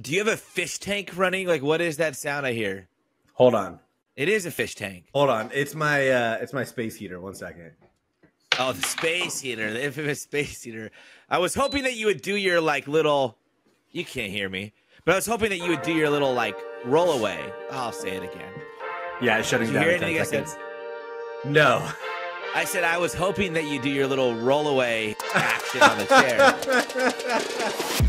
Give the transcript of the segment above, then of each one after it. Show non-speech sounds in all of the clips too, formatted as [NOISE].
Do you have a fish tank running? Like, what is that sound I hear? Hold on. It is a fish tank. Hold on. It's my uh it's my space heater. One second. Oh, the space heater, the infamous [LAUGHS] space heater. I was hoping that you would do your like little. You can't hear me, but I was hoping that you would do your little like roll away. I'll say it again. Yeah, it's shutting Did you down. hear in 10 anything I said? No. I said I was hoping that you do your little roll away [LAUGHS] action on the chair. [LAUGHS]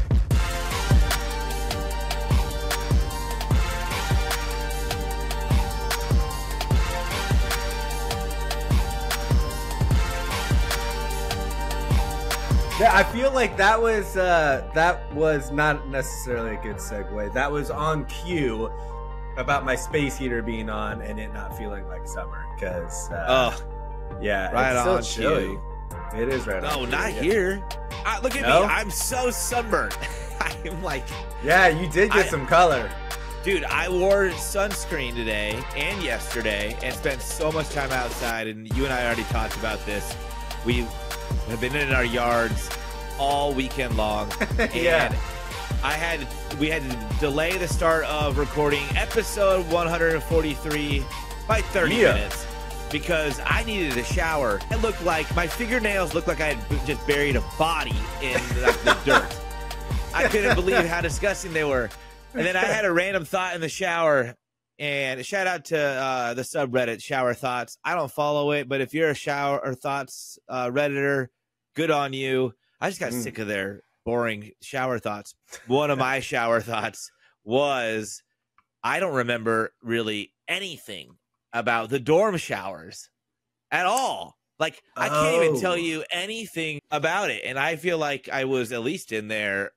I feel like that was uh that was not necessarily a good segue. That was on cue about my space heater being on and it not feeling like summer because uh, Oh, yeah, right it's on chilly. cue. It is right. no, on not cue, yeah. here. I, look at No? me. I'm so sunburned. [LAUGHS] I'm like, Yeah, you did get I- some color. dude. I wore sunscreen today and yesterday, and spent so much time outside. And you and I already talked about this. We have been in our yards all weekend long. [LAUGHS] And Yeah. I had we had to delay the start of recording episode 143 by 30 Yeah. minutes because I needed a shower. It looked like my fingernails looked like I had just buried a body in like, the dirt. [LAUGHS] I couldn't believe how disgusting they were. And then I had a random thought in the shower. And shout out to uh, the subreddit Shower Thoughts. I don't follow it, but if you're a Shower or Thoughts uh, redditor, good on you. I just got Mm. sick of their boring shower thoughts. One of my [LAUGHS] shower thoughts was I don't remember really anything about the dorm showers at all. Like I can't even tell Oh. you anything about it, and I feel like I was at least in there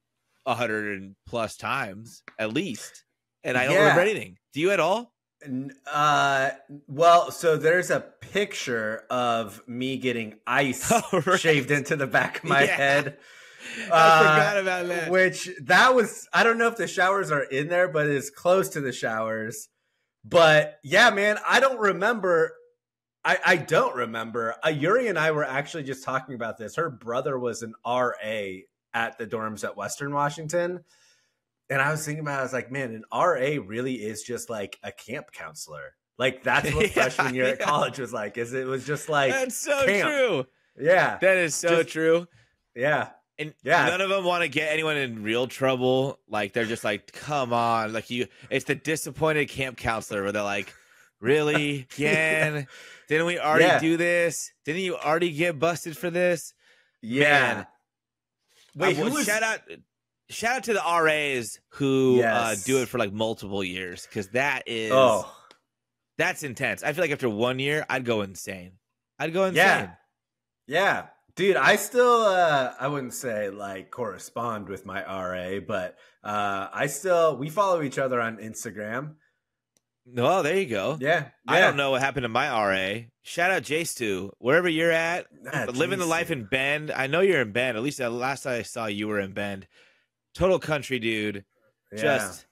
a hundred and plus times at least, and I don't remember anything. Do you at all? Uh, well, so there's a picture of me getting ice [LAUGHS] Oh, right. shaved into the back of my Yeah. head. [LAUGHS] I Uh, forgot about that. Which that was I don't know if the showers are in there, but it's close to the showers. But yeah, man, I don't remember. I, I don't remember. Uh, Yuri and I were actually just talking about this. Her brother was an RA at the dorms at Western Washington. And I was thinking about it, I was like, man, an RA really is just like a camp counselor. Like that's [LAUGHS] what Yeah, freshman year at college was like, is it was just like That's so camp. true. yeah, That is so Just- true. yeah. And Yeah. none of them want to get anyone in real trouble. Like they're just like, come on. Like you it's the disappointed camp counselor where they're like, Really? [LAUGHS] Again? Didn't we already Yeah. do this? Didn't you already get busted for this? Yeah. Man. Wait, I who was shout out shout out to the RAs who uh, do it for like multiple years because that is Oh, that's intense. I feel like after one year, I'd go insane. I'd go insane. Yeah. yeah. Dude, I still uh I wouldn't say like correspond with my RA, but uh I still we follow each other on Instagram. No, there you go. Yeah. I don't know what happened to my RA. Shout out J Stu, wherever you're at, Ah, living the life in Bend. I know you're in Bend. At least the last I saw you were in Bend. Total country dude. Yeah. Just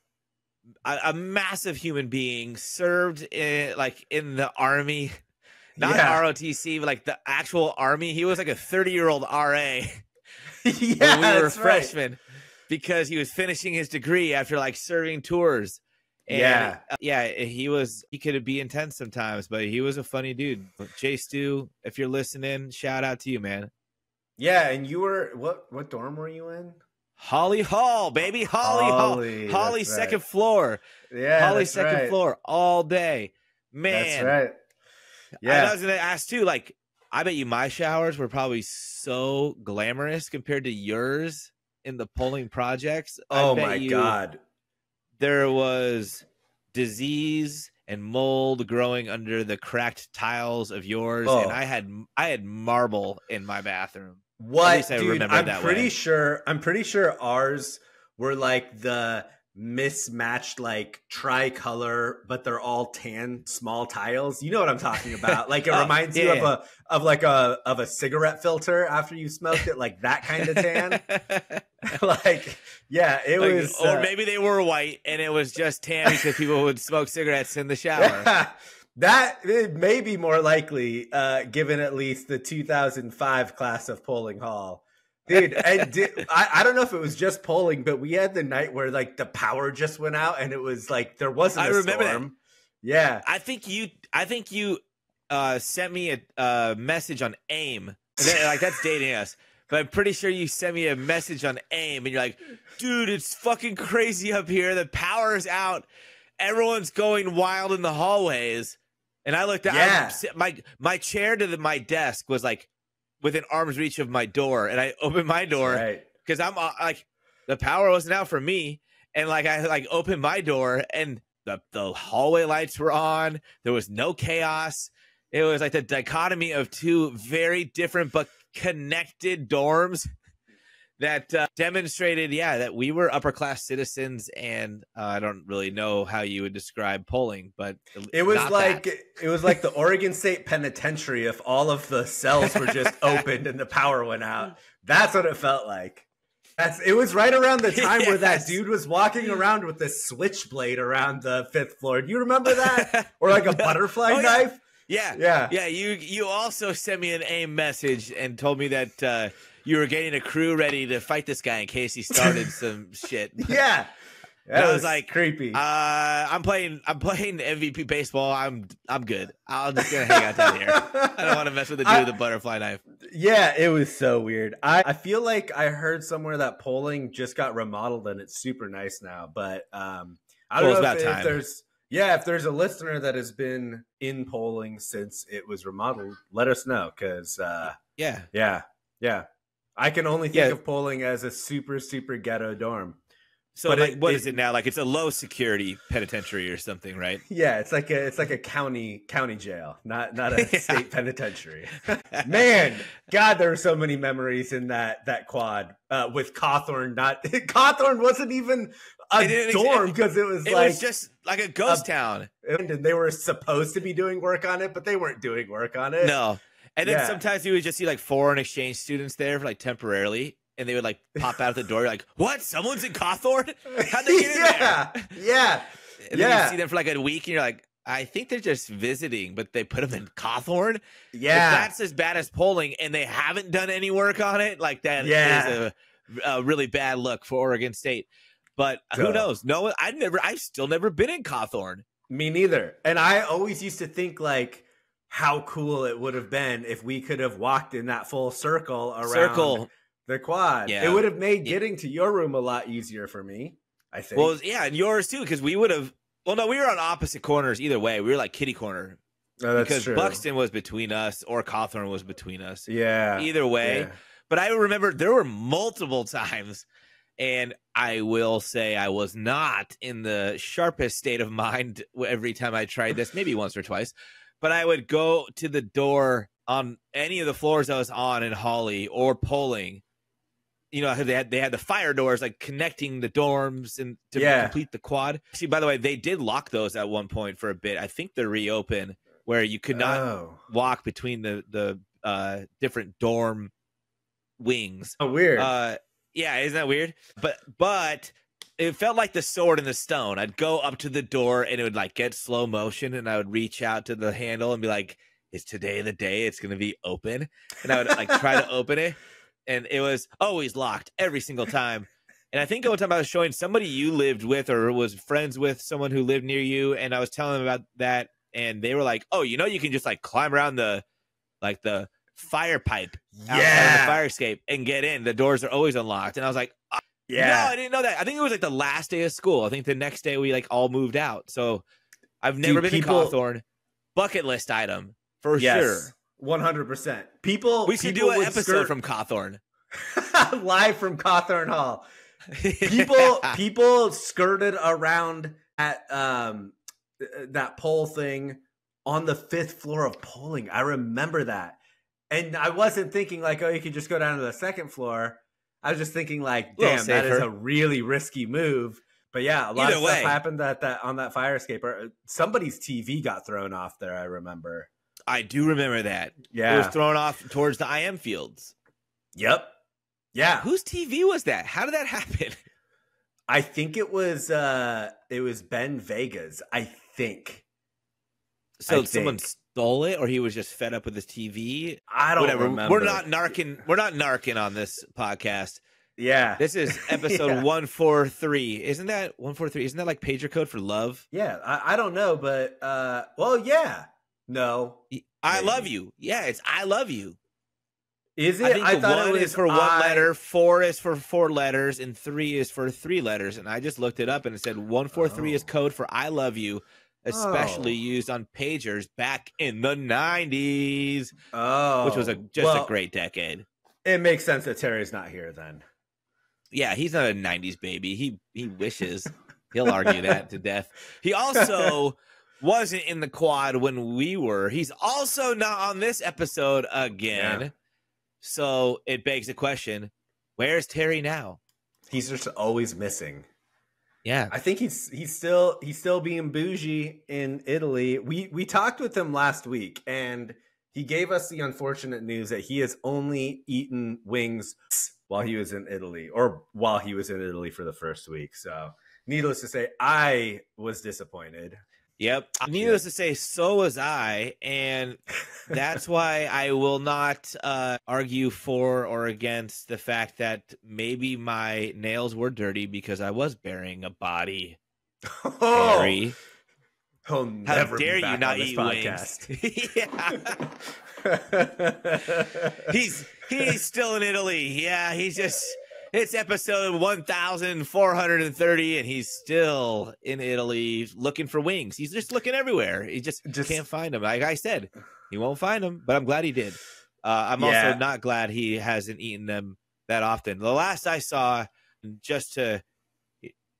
a, a massive human being served in like in the army, [LAUGHS] not Yeah. ROTC, but like the actual army. He was like a 30 year old RA yeah, [LAUGHS] [LAUGHS] when we were that's right. freshmen because he was finishing his degree after like serving tours. And, Yeah. uh, yeah, he was. He could be intense sometimes, but he was a funny dude. Jay Stu, if you're listening, shout out to you, man. Yeah, and you were what what dorm were you in? Hawley Hall, baby, Hawley, Hawley, Hall, Hawley, second right. floor, Yeah. Hawley, second right. floor, all day, man. That's right. And I was gonna ask too. Like, I bet you my showers were probably so glamorous compared to yours in the Poling projects. I Oh my god. There was disease and mold growing under the cracked tiles of yours, Oh. and I had I had marble in my bathroom. What, dude, I'm pretty way. sure. I'm pretty sure ours were like the mismatched, like tricolor, but they're all tan, small tiles. You know what I'm talking about? Like it [LAUGHS] Oh, reminds you of a of like a of a cigarette filter after you smoked it, like that kind of tan. [LAUGHS] [LAUGHS] like, yeah, it Like, was. or uh, maybe they were white and it was just tan because people would smoke cigarettes in the shower. That it may be more likely, uh, given at least the 2005 class of Poling Hall. dude. And did, [LAUGHS] I, I don't know if it was just Poling, but we had the night where like the power just went out, and it was like there wasn't. I remember storm. that. Yeah, I think you. I think you uh, sent me a uh, message on AIM. like that's dating us. But I'm pretty sure you sent me a message on AIM, and you're like, "Dude, it's fucking crazy up here. The power's out. Everyone's going wild in the hallways." And I looked at yeah. my my chair to the, my desk was like within arm's reach of my door, and I [LAUGHS] opened my door because right. I'm uh, like the power wasn't out for me, and like I like opened my door, and the the hallway lights were on. There was no chaos. It was like the dichotomy of two very different but connected dorms that uh, demonstrated, yeah, that we were upper class citizens, and uh, I don't really know how you would describe Poling, but it was like that. it was like the Oregon State Penitentiary if all of the cells were just [LAUGHS] opened and the power went out. That's what it felt like. That's it was right around the [LAUGHS] time yes. where that dude was walking around with this switchblade around the fifth floor. Do you remember that? [LAUGHS] or like a butterfly oh, knife? Yeah. yeah. Yeah. You you also sent me an AIM message and told me that uh, you were getting a crew ready to fight this guy in case he started [LAUGHS] some shit. [LAUGHS] Yeah. That was, was, like creepy. Uh, I'm playing. I'm playing MVP baseball. I'm. I'm good. I'm just gonna hang out down here. I don't want to mess with the dude I, with the butterfly knife. Yeah, it was so weird. I, I feel like I heard somewhere that Poling just got remodeled and it's super nice now. But um, I don't well, know if, if, there's. Yeah, if there's a listener that has been in Poling since it was remodeled, let us know because. Uh, yeah. Yeah. Yeah. I can only think yeah. of Poling as a super super ghetto dorm. So but like, it, what it, is it now? Like it's a low security penitentiary or something, right? [LAUGHS] Yeah, it's like a it's like a county county jail, not not a [LAUGHS] yeah. state penitentiary. [LAUGHS] Man, God, there are so many memories in that that quad uh, with Cauthorn. Not Cauthorn wasn't even a dorm because it was it like was just like a ghost a, town, and they were supposed to be doing work on it, but they weren't doing work on it. No, and then yeah. sometimes you would just see like foreign exchange students there for like temporarily, and they would like pop out the door. You're like, what? Someone's in Cauthorn? [LAUGHS] How'd they get in [LAUGHS] yeah. there? Yeah. And yeah. then you see them for like a week, and you're like, I think they're just visiting, but they put them in Cauthorn. Yeah. If that's as bad as Poling, and they haven't done any work on it, like that yeah. is a, a really bad look for Oregon State. But so, who knows? No, I've never, I've still never been in Cauthorn. Me neither. And I always used to think like how cool it would have been if we could have walked in that full circle around circle. the quad. Yeah. It would have made getting to your room a lot easier for me. I think. Well, yeah, and yours too, because we would have. Well, no, we were on opposite corners either way. We were like kitty corner. Oh, because true. Buxton was between us or Cauthorn was between us. Yeah. Either way. Yeah. But I remember there were multiple [LAUGHS] times, and I will say I was not in the sharpest state of mind every time I tried this, maybe once or twice but I would go to the door on any of the floors I was on in Hawley or Poling. You know, they had they had the fire doors like connecting the dorms and to yeah. complete the quad. See, by the way, they did lock those at one point for a bit. I think they're reopened where you could not oh. walk between the the uh, different dorm wings. Oh, weird. Uh, yeah, isn't that weird? But but it felt like the sword in the stone. I'd go up to the door and it would like get slow motion, and I would reach out to the handle and be like, "Is today the day it's going to be open?" And I would like try to open it, and it was always locked every single time. And I think one time I was showing somebody you lived with or was friends with someone who lived near you, and I was telling them about that, and they were like, "Oh, you know, you can just like climb around the like the." fire pipe yeah the fire escape and get in the doors are always unlocked and i was like ah, yeah. No, I didn't know that. I think it was like the last day of school. I think the next day we like all moved out. So I've never Dude, been people... to Cauthorn. Bucket list item for yes, sure. One hundred percent. People. We should people do an episode skirt... from Cauthorn. [LAUGHS] Live from Cauthorn Hall. People [LAUGHS] people skirted around at um that poll thing on the fifth floor of Poling. I remember that. And I wasn't thinking like, oh, you could just go down to the second floor. I was just thinking like, damn, that is a really risky move. But yeah, a lot Either of way. stuff happened that that on that fire escape. Uh, somebody's TV got thrown off there. I remember. I do remember that. Yeah, it was thrown off towards the IM fields. Yep. Yeah. Whose TV was that? How did that happen? [LAUGHS] I think it was uh it was Ben Vega's. I think. So I someone think. Stole it or he was just fed up with his TV. I don't Whatever. remember. We're not narking. We're not narking on this podcast. Yeah. This is [LAUGHS] episode Yeah. one four three. Isn't that one four three? Isn't that like pager code for love? Yeah, I, I don't know, but uh, well, yeah, no, I Maybe. love you. Yeah, it's I love you. is it? I think the thought one it was is for one I- letter, four is for four letters, and three is for three letters. And I just looked it up and it said one four three is Oh. code for I love you, especially Oh. used on pagers back in the nineties, Oh, which was a oh, just well, a great decade. It makes sense that Terry's not here then. Yeah, he's not a '90s baby. He he wishes. [LAUGHS] He'll argue that to death. He also [LAUGHS] wasn't in the quad when we were. He's also not on this episode again. Yeah. So it begs the question: Where's Terry now? He's just always missing. Yeah, I think he's he's still he's still being bougie in Italy. We we talked with him last week and he gave us the unfortunate news that he has only eaten wings while he was in Italy or while he was in Italy for the first week. So, needless to say, I was disappointed. Yep. Needless to say, so was I, and that's why I will not uh, argue for or against the fact that maybe my nails were dirty because I was burying a body. oh, he'll how never be dare you not eat podcast. wings? [LAUGHS] yeah, [LAUGHS] he's he's still in Italy. Yeah, he's just. It's episode 1430 and he's still in Italy looking for wings. He's just looking everywhere. He just, Just- can't find them. Like I said, he won't find them, but I'm glad he did. Uh, I'm Yeah. also not glad he hasn't eaten them that often. The last I saw, just to,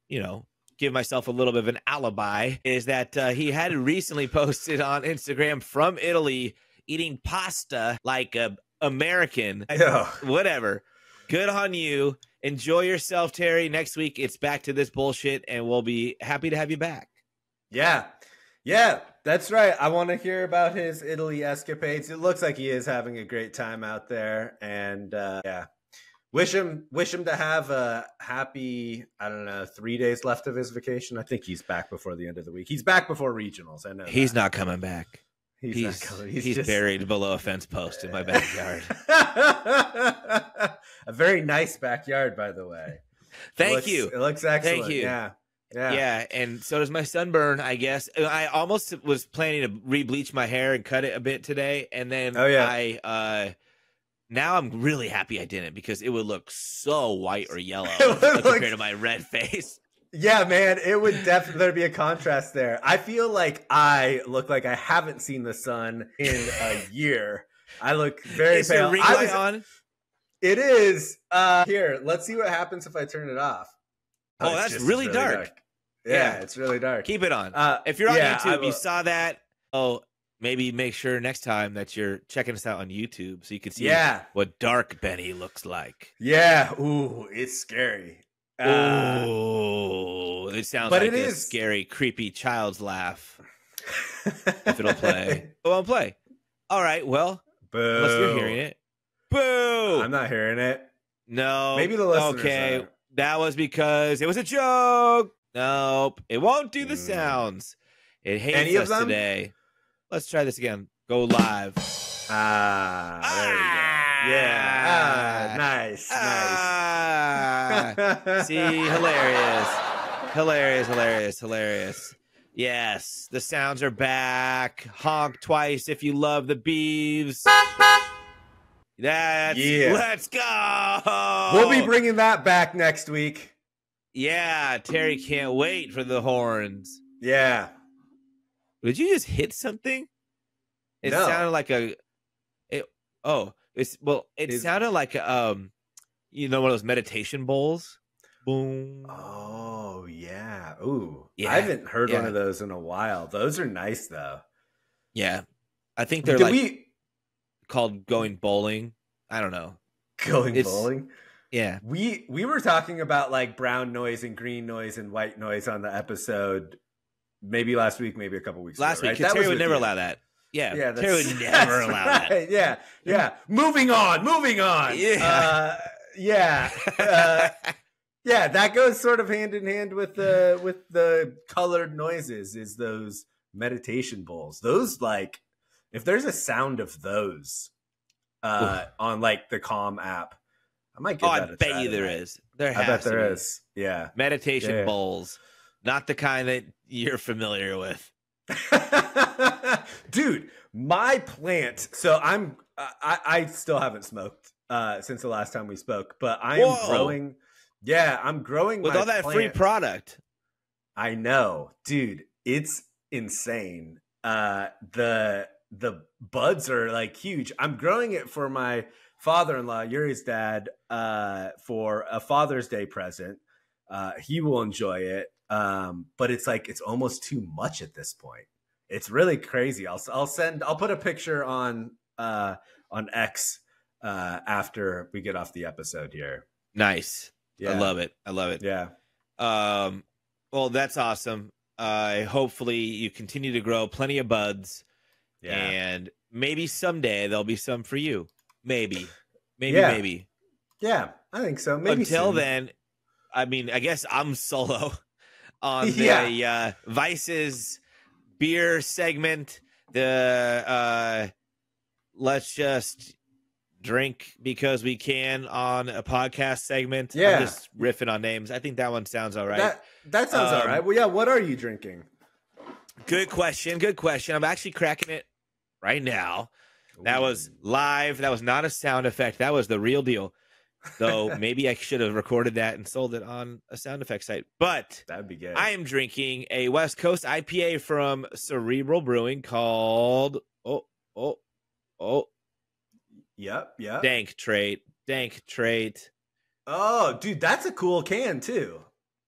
you know, give myself a little bit of an alibi, is that uh, he had recently posted on Instagram from Italy eating pasta like a American Yeah. whatever. Good on you. Enjoy yourself, Terry. Next week it's back to this bullshit, and we'll be happy to have you back. Yeah. Yeah, that's right. I want to hear about his Italy escapades. It looks like he is having a great time out there and uh yeah. Wish him wish him to have a happy, I don't know, 3 days left of his vacation. I think he's back before the end of the week. He's back before regionals. I know. He's that. not coming back. He's, He's coming. he's, just- buried below a fence post in my backyard. [LAUGHS] a very nice backyard by the way. It Thank looks- you. It looks excellent. Thank you. Yeah. Yeah. Yeah. and so does my sunburn. I guess I almost was planning to re-bleach my hair and cut it a bit today, and then Oh, yeah. I uh now I'm really happy I didn't because it would look so white or yellow [LAUGHS] compared look- to my red face. Yeah, man, it would definitely be a contrast there. I feel like I look like I haven't seen the sun in a [LAUGHS] year. I look very Is pale. ring I light was- on? It is. Uh here, let's see what happens if I turn it off. Oh, it's that's just really dark. Yeah, Yeah. it's really dark. Keep it on. uh, If you're on yeah, YouTube, you saw that. Oh, maybe make sure next time that you're checking us out on YouTube so you can see Yeah, what Dark Benny looks like. yeah. Ooh, it's scary. Uh, oh, it sounds but like it a is- scary, creepy child's laugh. [LAUGHS] If it'll play, it won't play. All right. Well, Boo. unless you're hearing it, boo. I'm not hearing it. no, Maybe the listeners Okay, are. that was because it was a joke. Nope, it won't do the Mm. sounds. It hates Any of us them? today. Let's try this again. Go live. Ah, there we go. Yeah. Ah, nice, Ah. nice. [LAUGHS] See, hilarious. Hilarious, hilarious, hilarious. Yes, the sounds are back. Honk twice if you love the Beavs. That's Yeah. let's go. We'll be bringing that back next week. Yeah, Terry can't wait for the horns. Yeah. Did you just hit something? It No. sounded like a. It, oh, it's well. It Is- sounded like um, you know, one of those meditation bowls. Boom. Oh yeah. Ooh. Yeah, I haven't heard one of those in a while. Those are nice though. Yeah, I think they're Did like we called going bowling. I don't know. going It's- bowling? Yeah, We we were talking about like brown noise and green noise and white noise on the episode maybe last week, maybe a couple weeks last ago. week right? Terry would never you. allow that. Yeah, Yeah, Terry would [LAUGHS] never that's allow that. Yeah, yeah. Moving on, moving on. Yeah. uh, yeah, uh, yeah. That goes sort of hand in hand with the with the colored noises. Is those meditation bowls? Those like if there's a sound of those uh, on like the Calm app, I might give Oh, I that a bet you there tonight. is. There I bet there is. Yeah. meditation Yeah. bowls, not the kind that you're familiar with. [LAUGHS] Dude, my plant. So I'm I, I still haven't smoked uh since the last time we spoke, but I am Whoa. growing. Yeah, I'm growing With all that free product. I know, dude. It's insane. Uh the the buds are like huge. I'm growing it for my father-in-law, Yuri's dad, uh, for a Father's Day present. Uh, he will enjoy it. Um, but it's like it's almost too much at this point. It's really crazy. I'll I'll send I'll put a picture on uh on X uh after we get off the episode here. Nice. Yeah. I love it. I love it. Yeah. Um, well, that's awesome. Uh, hopefully you continue to grow plenty of buds, Yeah. and maybe someday there'll be some for you. Maybe, maybe, Yeah. maybe. yeah, I think so. Maybe Until soon. then, I mean, I guess I'm solo [LAUGHS] on [LAUGHS] the Yeah. uh, Vices beer segment. The uh, let's just drink because we can on a podcast segment. I'm Yeah. just riffing on names. I think that one sounds all right. That that sounds all Um, right. Well, yeah. What are you drinking? Good question. Good question. I'm actually cracking it right now. That was live. That was not a sound effect. That was the real deal. Though [LAUGHS] maybe I should have recorded that and sold it on a sound effect site. But that'd be good. I am drinking a West Coast IPA from Cerebral Brewing called oh oh oh Yep. Yep. Dank Trait. Dank Trait. Oh, dude, that's a cool can too.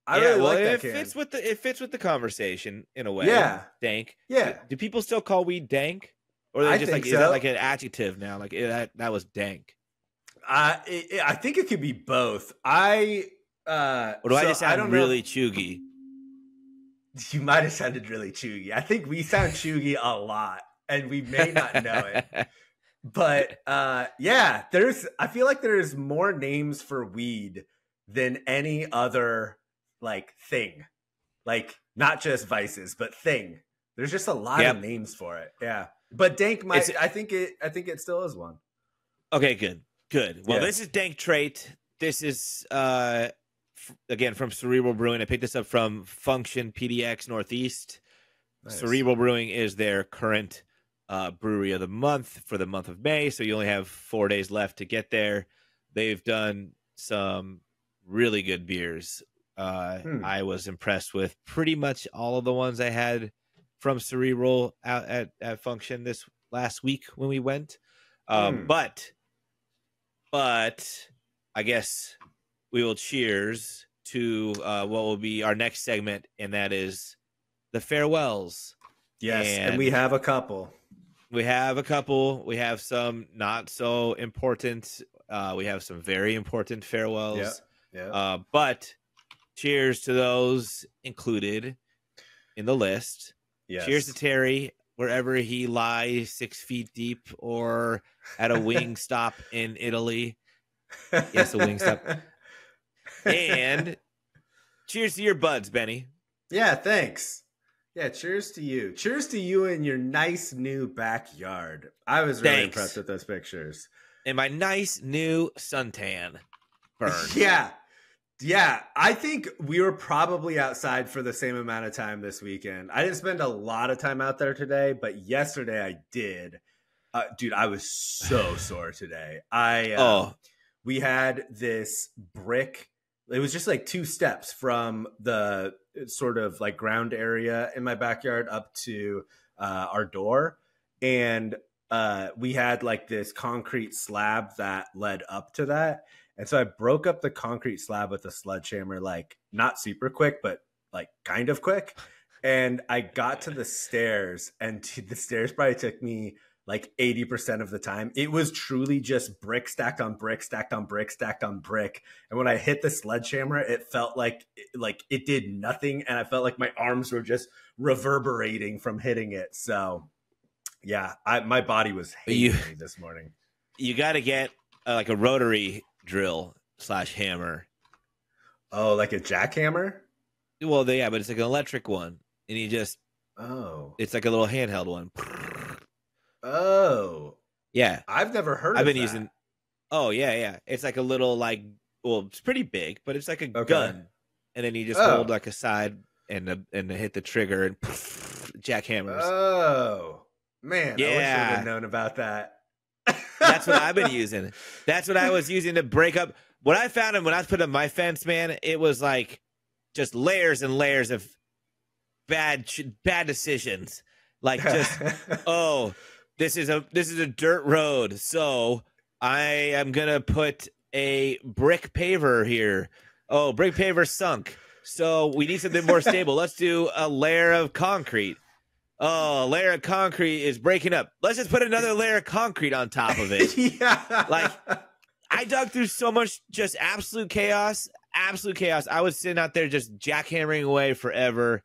I yeah, really well, like that it can. fits with the it fits with the conversation in a way. Yeah. Dank. yeah. Do, do people still call weed dank? Or are they just like think is that like an adjective now? Like eh, that that was dank. I it, I think it could be both. I uh Or do I just sound don't know- really chuggy? You might have sounded really chuggy. I think we sound chuggy a lot, and we may not know it. [LAUGHS] But uh yeah, there's I feel like there's more names for weed than any other like thing. Like not just vices, but thing. There's just a lot Yep. of names for it. Yeah. But dank might It's- I think it I think it still is one. Okay, good, good. Well, Yeah. this is Dank Trait. This is uh, f- again from Cerebral Brewing. I picked this up from Function PDX Northeast. Nice. Cerebral Brewing is their current uh, brewery of the month for the month of May, so you only have four days left to get there. They've done some really good beers. Uh, Hmm. I was impressed with pretty much all of the ones I had from Cerebral out at, at Function this last week when we went. Um, Hmm. But, but I guess we will cheers to uh, what will be our next segment, and that is the farewells. Yes, and, And- we have a couple. We have a couple. We have some not so important. Uh, we have some very important farewells. Yeah. Uh, but cheers to those included in the list. yes. Cheers to Terry, wherever he lies, six feet deep, or at a wing [LAUGHS] stop in Italy. Yes, a wing stop. And cheers to your buds, Benny. Yeah, thanks. Yeah, cheers to you. Cheers to you in your nice new backyard. I was really Thanks. impressed with those pictures. And my nice new suntan burn. [LAUGHS] Yeah. Yeah, I think we were probably outside for the same amount of time this weekend. I didn't spend a lot of time out there today, but yesterday I did. Uh, dude, I was so [SIGHS] sore today. I uh, Oh, we had this brick it was just like two steps from the uh, sort of like ground area in my backyard up to uh, our door and uh, we had like this concrete slab that led up to that and so i broke up the concrete slab with a sledgehammer like not super quick but like kind of quick and i got to the stairs and [LAUGHS] the stairs probably took me like 80% of the time. It was truly just brick stacked on brick, stacked on brick, stacked on brick. And when I hit the sledgehammer, it felt like like it did nothing and I felt like my arms were just reverberating from hitting it. So, yeah, I my body was hating You- me this morning. you got to get uh, like a rotary drill slash hammer. Oh, like a jackhammer? Well, they, yeah, but it's like an electric one, and you just Oh. it's like a little handheld one. [LAUGHS] Oh, Yeah, I've never heard. I've been that. using. Oh yeah, yeah. It's like a little like well, it's pretty big, but it's like a Okay. gun, and then you just Oh. hold like a side and a, and hit the trigger and [LAUGHS] jackhammers. Oh man, I wish I would have known about that. That's what I've been using. That's what I was using to break up. What I found and when I put up my fence, man, it was like just layers and layers of bad, bad decisions. Like just [LAUGHS] oh, this is a this is a dirt road, so I am gonna put a brick paver here. Oh, brick paver sunk. So we need something more stable. Let's do a layer of concrete. Oh, a layer of concrete is breaking up. Let's just put another layer of concrete on top of it. [LAUGHS] yeah, Like- I dug through so much just absolute chaos, absolute chaos. I was sitting out there just jackhammering away forever.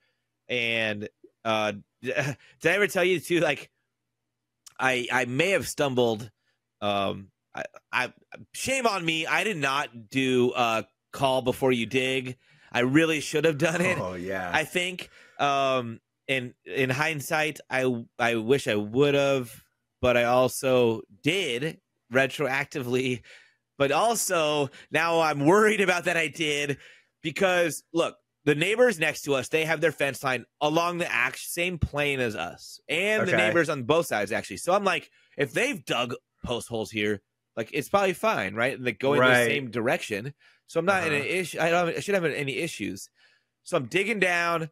And uh [LAUGHS] did I ever tell you too like I I may have stumbled um I, I shame on me. I did not do uh call before you dig. I really should have done it. oh yeah, I think um in in hindsight I I wish I would have but I also did retroactively but also now I'm worried about that I did because look the neighbors next to us they have their fence line along the act same plane as us and the neighbors on both sides actually so I'm like if they've dug post holes here like it's probably fine right And like going Right. the same direction so I'm not in an Uh-huh. issue I don't I shouldn't have any issues so I'm digging down.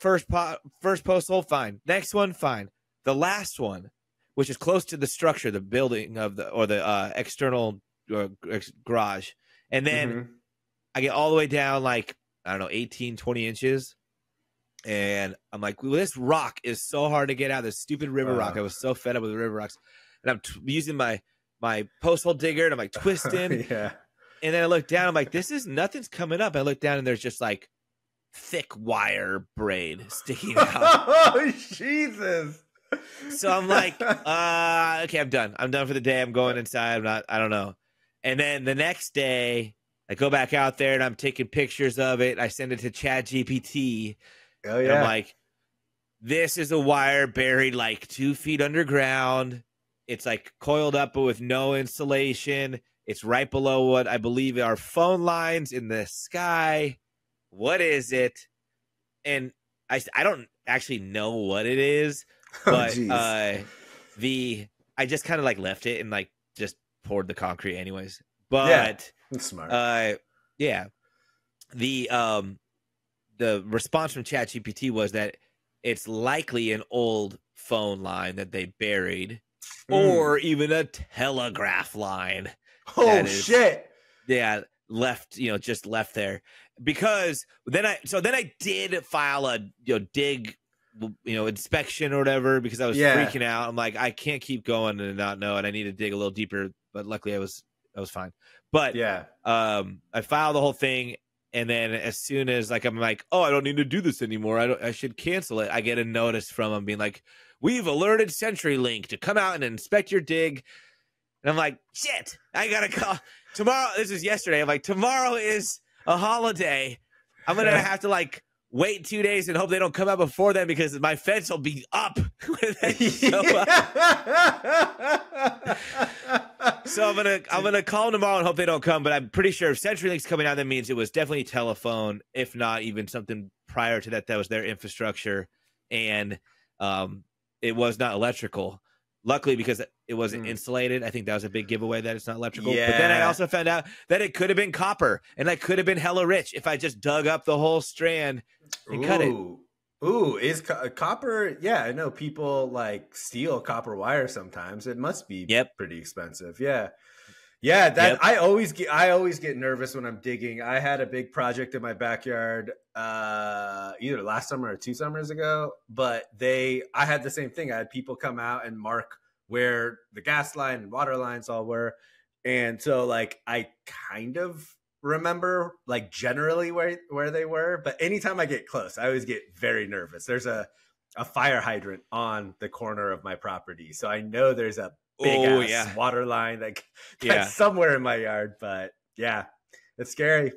First pot, first post hole, fine. Next one, fine. The last one, which is close to the structure, the building of the or the uh, external uh, garage, and then Mhm. I get all the way down like I don't know 18, 20 inches, and I'm like, well, this rock is so hard to get out. This stupid river rock. Uh. I was so fed up with the river rocks, and I'm t- using my my post hole digger, and I'm like [LAUGHS] twisting. yeah, And then I look down, I'm like, this is nothing's coming up. I look down and there's just like thick wire braid sticking [LAUGHS] out. oh Jesus! so I'm like, [LAUGHS] uh, okay, I'm done. I'm done for the day. I'm going inside. I'm not, I don't know. And then the next day, I go back out there and I'm taking pictures of it. I send it to ChatGPT. oh And yeah, I'm like, this is a wire buried like two feet underground. It's like coiled up but with no insulation. It's right below what I believe are phone lines in the sky. What is it? And I, I don't actually know what it is, [LAUGHS] oh, but jeez. uh, the I just kind of like left it and like just poured the concrete anyways. But That's smart. uh, yeah. The um, the response from ChatGPT was that it's likely an old phone line that they buried, Mm. or even a telegraph line. oh is- shit! Yeah, left. You know, just left there because then I so then I did file a you know dig you know inspection or whatever because I was Yeah. freaking out. I'm like I can't keep going and not know, and I need to dig a little deeper. But luckily, I was I was fine. But Yeah, um i filed the whole thing and then as soon as like i'm like oh i don't need to do this anymore i don't i should cancel it i get a notice from them being like we've alerted CenturyLink to come out and inspect your dig and i'm like shit i gotta call [LAUGHS] tomorrow this is yesterday i'm like tomorrow is a holiday i'm gonna have to like wait two days and hope they don't come out before then because my fence will be up [LAUGHS] when they [LAUGHS] show up. So I'm gonna I'm gonna call them tomorrow and hope they don't come. But I'm pretty sure if CenturyLink's coming out, that means it was definitely telephone, if not even something prior to that. That was their infrastructure, and um, it was not electrical. Luckily, because it wasn't Mm. insulated, I think that was a big giveaway that it's not electrical. But then I also found out that it could have been copper, and I could have been hella rich if I just dug up the whole strand. and cut it. Ooh. Ooh, is co- copper? Yeah, I know people like steal copper wire sometimes. It must be Yep. pretty expensive. Yeah. Yeah, that Yep. I always get I always get nervous when I'm digging. I had a big project in my backyard uh either last summer or two summers ago, but they I had the same thing. I had people come out and mark where the gas line and water lines all were. And so like I kind of remember like generally where where they were, but anytime I get close, I always get very nervous. There's a a fire hydrant on the corner of my property, so I know there's a big Oh, ass yeah. water line that that's [LAUGHS] Yeah. somewhere in my yard. But yeah, it's scary.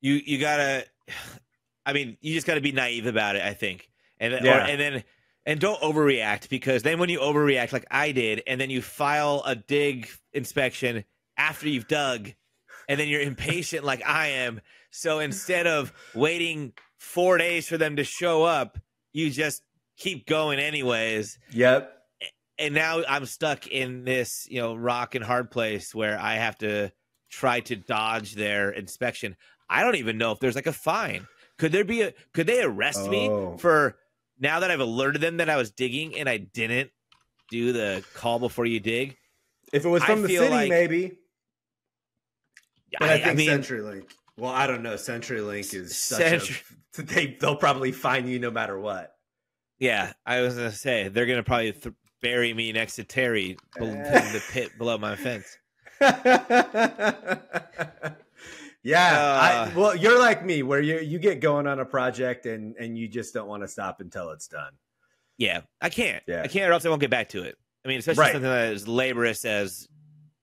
you you gotta [SIGHS] i mean you just gotta be naive about it i think and then, or, and then And don't overreact because then when you overreact like I did, and then you file a dig inspection after you've dug, and then you're impatient like I am. So instead of waiting four days for them to show up, you just keep going anyways. Yep. And now I'm stuck in this, you know, rock and hard place where I have to try to dodge their inspection. I don't even know if there's like a fine. Could there be a could they arrest Oh. me for now that I've alerted them that I was digging and I didn't do the call before you dig? If it was I from the city, like- maybe. But I, I, think I mean, CenturyLink. Well, I don't know. CenturyLink is such Century- a. They they'll probably fine you no matter what. yeah, I was gonna say they're gonna probably th- bury me next to Terry in the pit below my fence. [LAUGHS] yeah, I, Uh. well, you're like me, where you you get going on a project and and you just don't want to stop until it's done. Yeah, I can't. Yeah. I can't, or else I won't get back to it. I mean, especially Right. something that is laborious as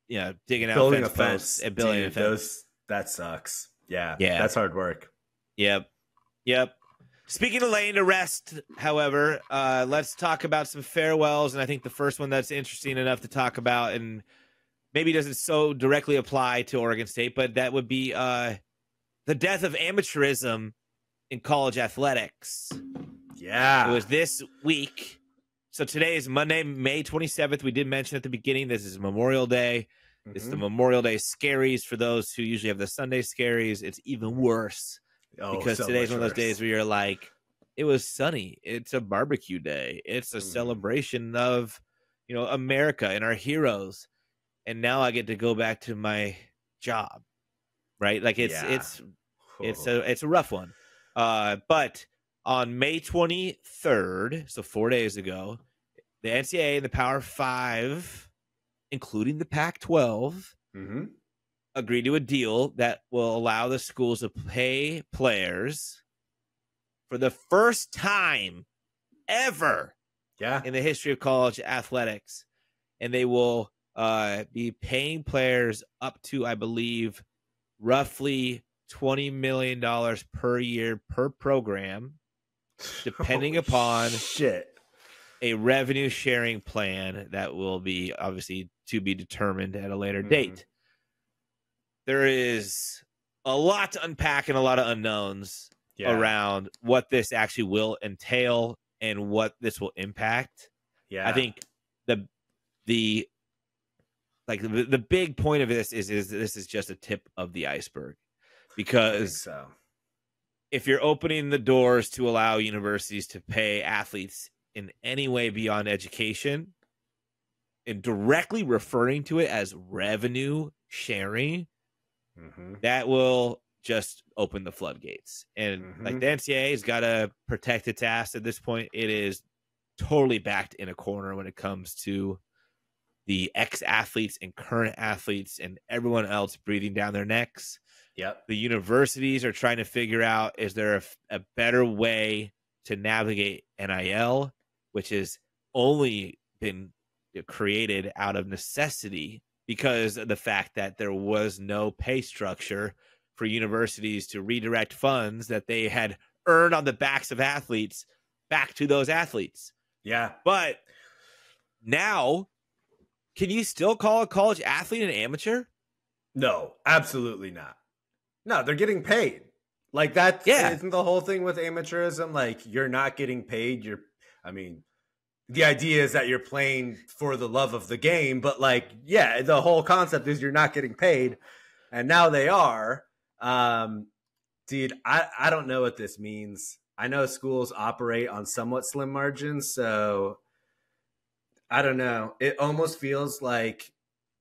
you know, digging out building fence a fence and building dude, a fence. those that sucks. Yeah, Yeah. that's hard work. Yep. Yep. Speaking of laying to rest, however, uh, let's talk about some farewells. And I think the first one that's interesting enough to talk about and maybe doesn't so directly apply to Oregon State, but that would be uh, the death of amateurism in college athletics. Yeah, It was this week. So today is Monday, May 27th. We did mention at the beginning this is Memorial Day. It's the Mhm. Memorial Day scaries for those who usually have the Sunday scaries. It's even worse Oh, because so today's one of those worse. days where you're like, it was sunny. It's a barbecue day. It's a Mhm. celebration of, you know, America and our heroes. And now I get to go back to my job, right? Like it's Yeah. it's it's Oh. a it's a rough one. Uh, but on May 23rd, so four days ago, the NCAA and the Power Five, including the Pac-12, Mhm. Agreed to a deal that will allow the schools to pay players for the first time ever yeah, in the history of college athletics. And they will uh, be paying players up to, I believe, roughly $20 million per year per program, [LAUGHS] depending Oh, upon- shit. a revenue sharing plan that will be obviously to be determined at a later Mhm. date. There is a lot to unpack and a lot of unknowns Yeah. around what this actually will entail and what this will impact. Yeah, I think the the like the, the big point of this is is this is just a tip of the iceberg because so. if you're opening the doors to allow universities to pay athletes in any way beyond education and directly referring to it as revenue sharing, Mhm. that will just open the floodgates. And like Mhm. the NCAA has got to protect its ass at this point. It is totally backed in a corner when it comes to the ex athletes and current athletes and everyone else breathing down their necks Yep. the universities are trying to figure out is there a better way to navigate NIL, which has only been created out of necessity because of the fact that there was no pay structure for universities to redirect funds that they had earned on the backs of athletes back to those athletes. Yeah. But now, can you still call a college athlete an amateur? No, absolutely not. No, they're getting paid. Like that Yeah. isn't the whole thing with amateurism. Like you're not getting paid. You're I mean, the idea is that you're playing for the love of the game, but like, yeah, the whole concept is you're not getting paid. And now they are. Um dude, I, I don't know what this means. I know schools operate on somewhat slim margins, so I don't know. It almost feels like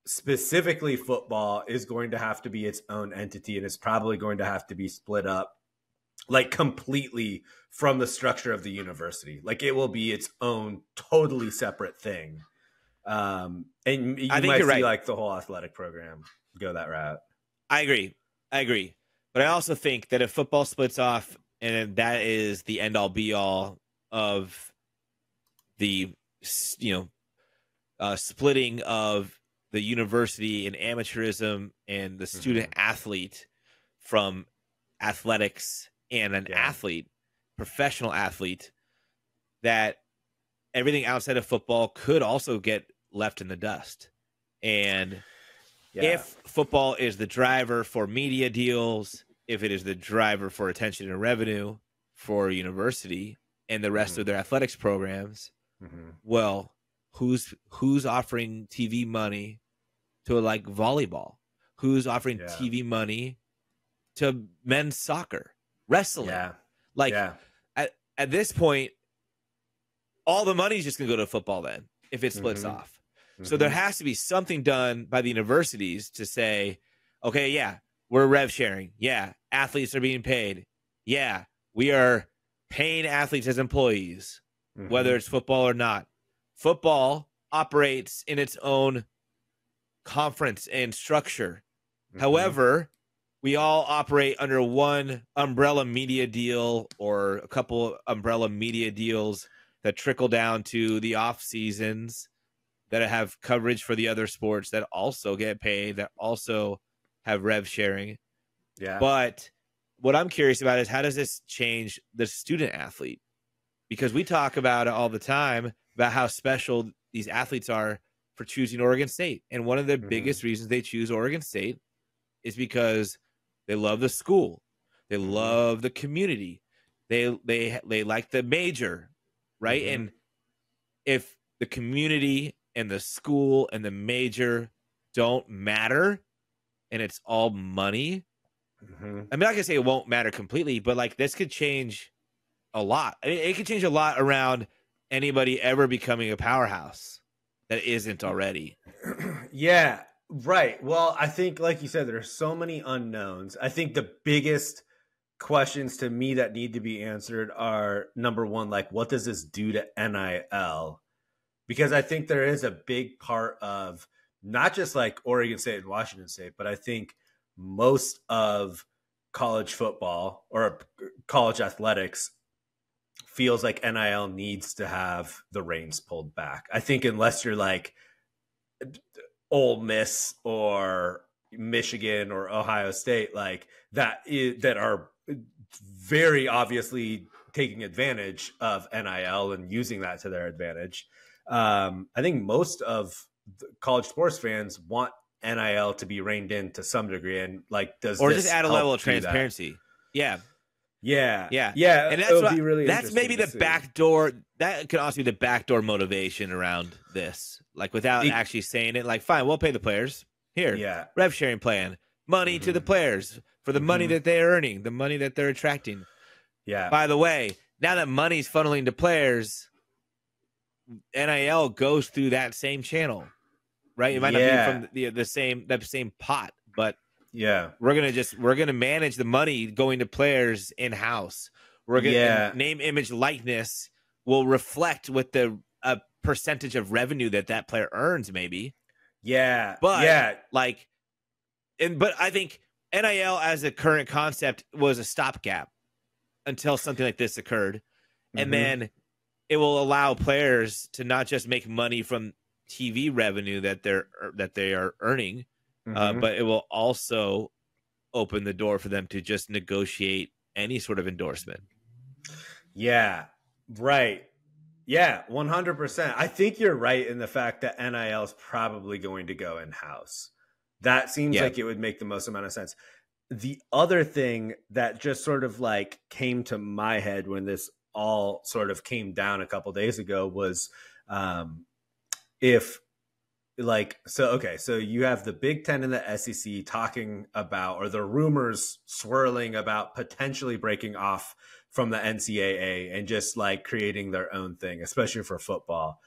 specifically football is going to have to be its own entity and it's probably going to have to be split up like completely from the structure of the university. Like it will be its own totally separate thing. Um, and you I think might you're see right. like the whole athletic program go that route. I agree. I agree. But I also think that if football splits off and that is the end all be all of the you know uh, splitting of the university and amateurism and the student athlete from athletics and an Yeah. athlete, professional athlete, that everything outside of football could also get left in the dust. And Yeah. if football is the driver for media deals, if it is the driver for attention and revenue for university and the rest Mhm. of their athletics programs, Mhm. well, who's who's offering TV money to like volleyball? Who's offering Yeah. TV money to men's soccer, wrestling? yeah, Like yeah, at this point, all the money's just gonna go to football then if it splits Mhm. off. So there Mhm. has to be something done by the universities to say, okay, yeah, we're rev sharing. Yeah, athletes are being paid. Yeah, we are paying athletes as employees, Mhm. whether it's football or not. Football operates in its own conference and structure. Mhm. However, we all operate under one umbrella media deal or a couple umbrella media deals that trickle down to the off seasons that have coverage for the other sports that also get paid that also have rev sharing. yeah, But what I'm curious about is how does this change the student athlete? Because we talk about it all the time about how special these athletes are for choosing Oregon State. And one of the Mhm. biggest reasons they choose Oregon State is because they love the school. They Mhm. love the community. They they they like the major, right? Mhm. And if the community and the school and the major don't matter and it's all money, Mhm. I'm not gonna say it won't matter completely, but like this could change a lot. I mean, it could change a lot around anybody ever becoming a powerhouse that isn't already. [CLEARS THROAT] yeah, right. Well, I think, like you said, there's so many unknowns. I think the biggest questions to me that need to be answered are number one, like, what does this do to NIL? Because I think there is a big part of not just like Oregon State and Washington State, but I think most of college football or college athletics feels like NIL needs to have the reins pulled back. I think unless you're like Ole Miss or Michigan or Ohio State, like that is, that are very obviously taking advantage of NIL and using that to their advantage. Um, I think most of the college sports fans want NIL to be reined in to some degree, and like does Or this just add a level of transparency. Yeah. Yeah, Yeah. yeah, And that's what- really That's maybe the see. backdoor that could also be the backdoor motivation around this. Like without It- actually saying it, like, fine, we'll pay the players. Here. Yeah, Rev sharing plan. Money to the Mhm. players for the money Mhm. that they're earning, the money that they're attracting. yeah, By the way, now that money's funneling to players, NIL goes through that same channel, right? It might Yeah. not be from the, the same the same pot, but yeah, we're gonna just we're gonna manage the money going to players in house. We're gonna Yeah. name, image, likeness will reflect what the a percentage of revenue that that player earns, maybe yeah, But- yeah, like, and but I think NIL as a current concept was a stopgap until something like this occurred, and Mhm. then it will allow players to not just make money from TV revenue that they're that they are earning, uh, Mhm. but it will also open the door for them to just negotiate any sort of endorsement. Yeah, right. Yeah, 100%. I think you're right in the fact that NIL is probably going to go in house. That seems Yeah. like it would make the most amount of sense. The other thing that just sort of like came to my head when this all sort of came down a couple days ago was um, if like so okay so you have the big 10 and the sec talking about or the rumors swirling about potentially breaking off from the ncaa and just like creating their own thing especially for football.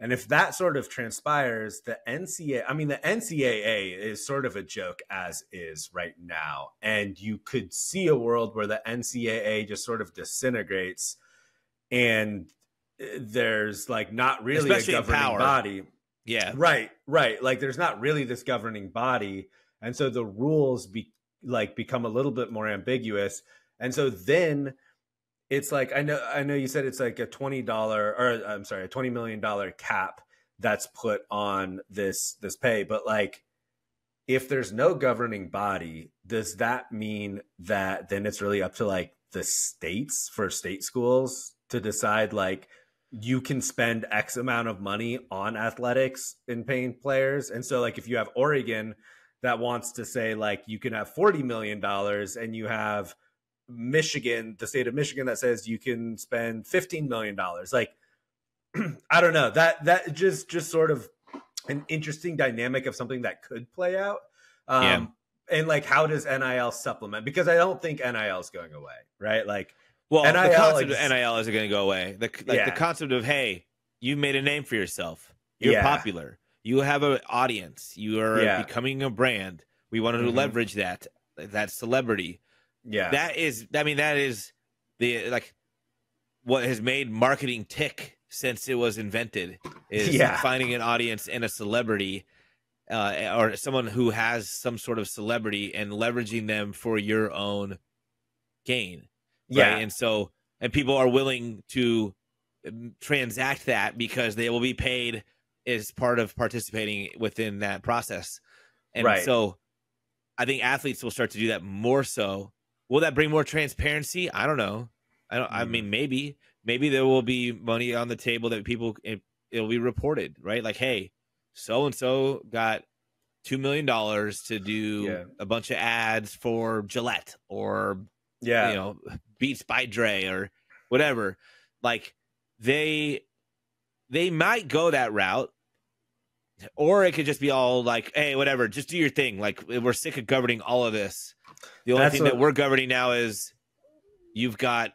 And if that sort of transpires the ncaa i mean the ncaa is sort of a joke as is right now. And you could see a world where the ncaa just sort of disintegrates and uh, there's like not really Especially a governing body Yeah, Right, right. Like there's not really this governing body, and so the rules be like become a little bit more ambiguous. And so then it's like I know I know you said it's like a twenty dollar or I'm sorry, a twenty million dollar cap that's put on this this pay, but like if there's no governing body, does that mean that then it's really up to like the states for state schools to decide like you can spend X amount of money on athletics in paying players. And so, like, if you have Oregon that wants to say, like, you can have $40 million and you have Michigan, the state of Michigan that says you can spend $15 million, like, [CLEARS THROAT] I don't know that that just just sort of an interesting dynamic of something that could play out. Um, yeah. And like, how does NIL supplement? Because I don't think NIL is going away, right? Like, well, NIL, the concept like, of NIL isn't going to go away. The like yeah. the concept of hey, you made a name for yourself. You're yeah. popular. You have an audience. You are yeah. becoming a brand. We wanted to mm-hmm. leverage that that celebrity. Yeah, that is. I mean, that is the like what has made marketing tick since it was invented is yeah. finding an audience and a celebrity uh, or someone who has some sort of celebrity and leveraging them for your own gain. Right? Yeah. And so, and people are willing to um, transact that because they will be paid as part of participating within that process. And right. so I think athletes will start to do that more so. Will that bring more transparency? I don't know. I don't, mm. I mean, maybe, maybe there will be money on the table that people it, will be reported, right? Like, hey, so and so got two million dollars to do yeah. a bunch of ads for Gillette or yeah, you know, Beats by Dre or whatever. Like they they might go that route. Or it could just be all like, hey, whatever, just do your thing. Like we're sick of governing all of this. The only That's thing what... that we're governing now is you've got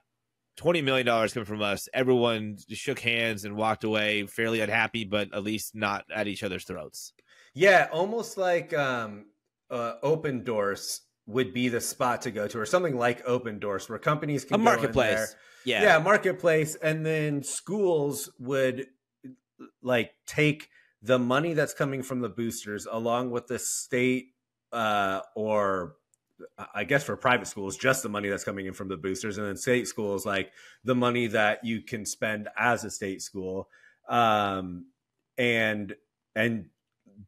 twenty million dollars coming from us. Everyone shook hands and walked away fairly unhappy, but at least not at each other's throats. Yeah, almost like um, uh, Opendorse would be the spot to go to, or something like Opendorse, where companies can a marketplace. Yeah, yeah, marketplace, and then schools would like take the money that's coming from the boosters along with the state uh, or I guess for private schools, just the money that's coming in from the boosters, and then state schools, like the money that you can spend as a state school, um, and and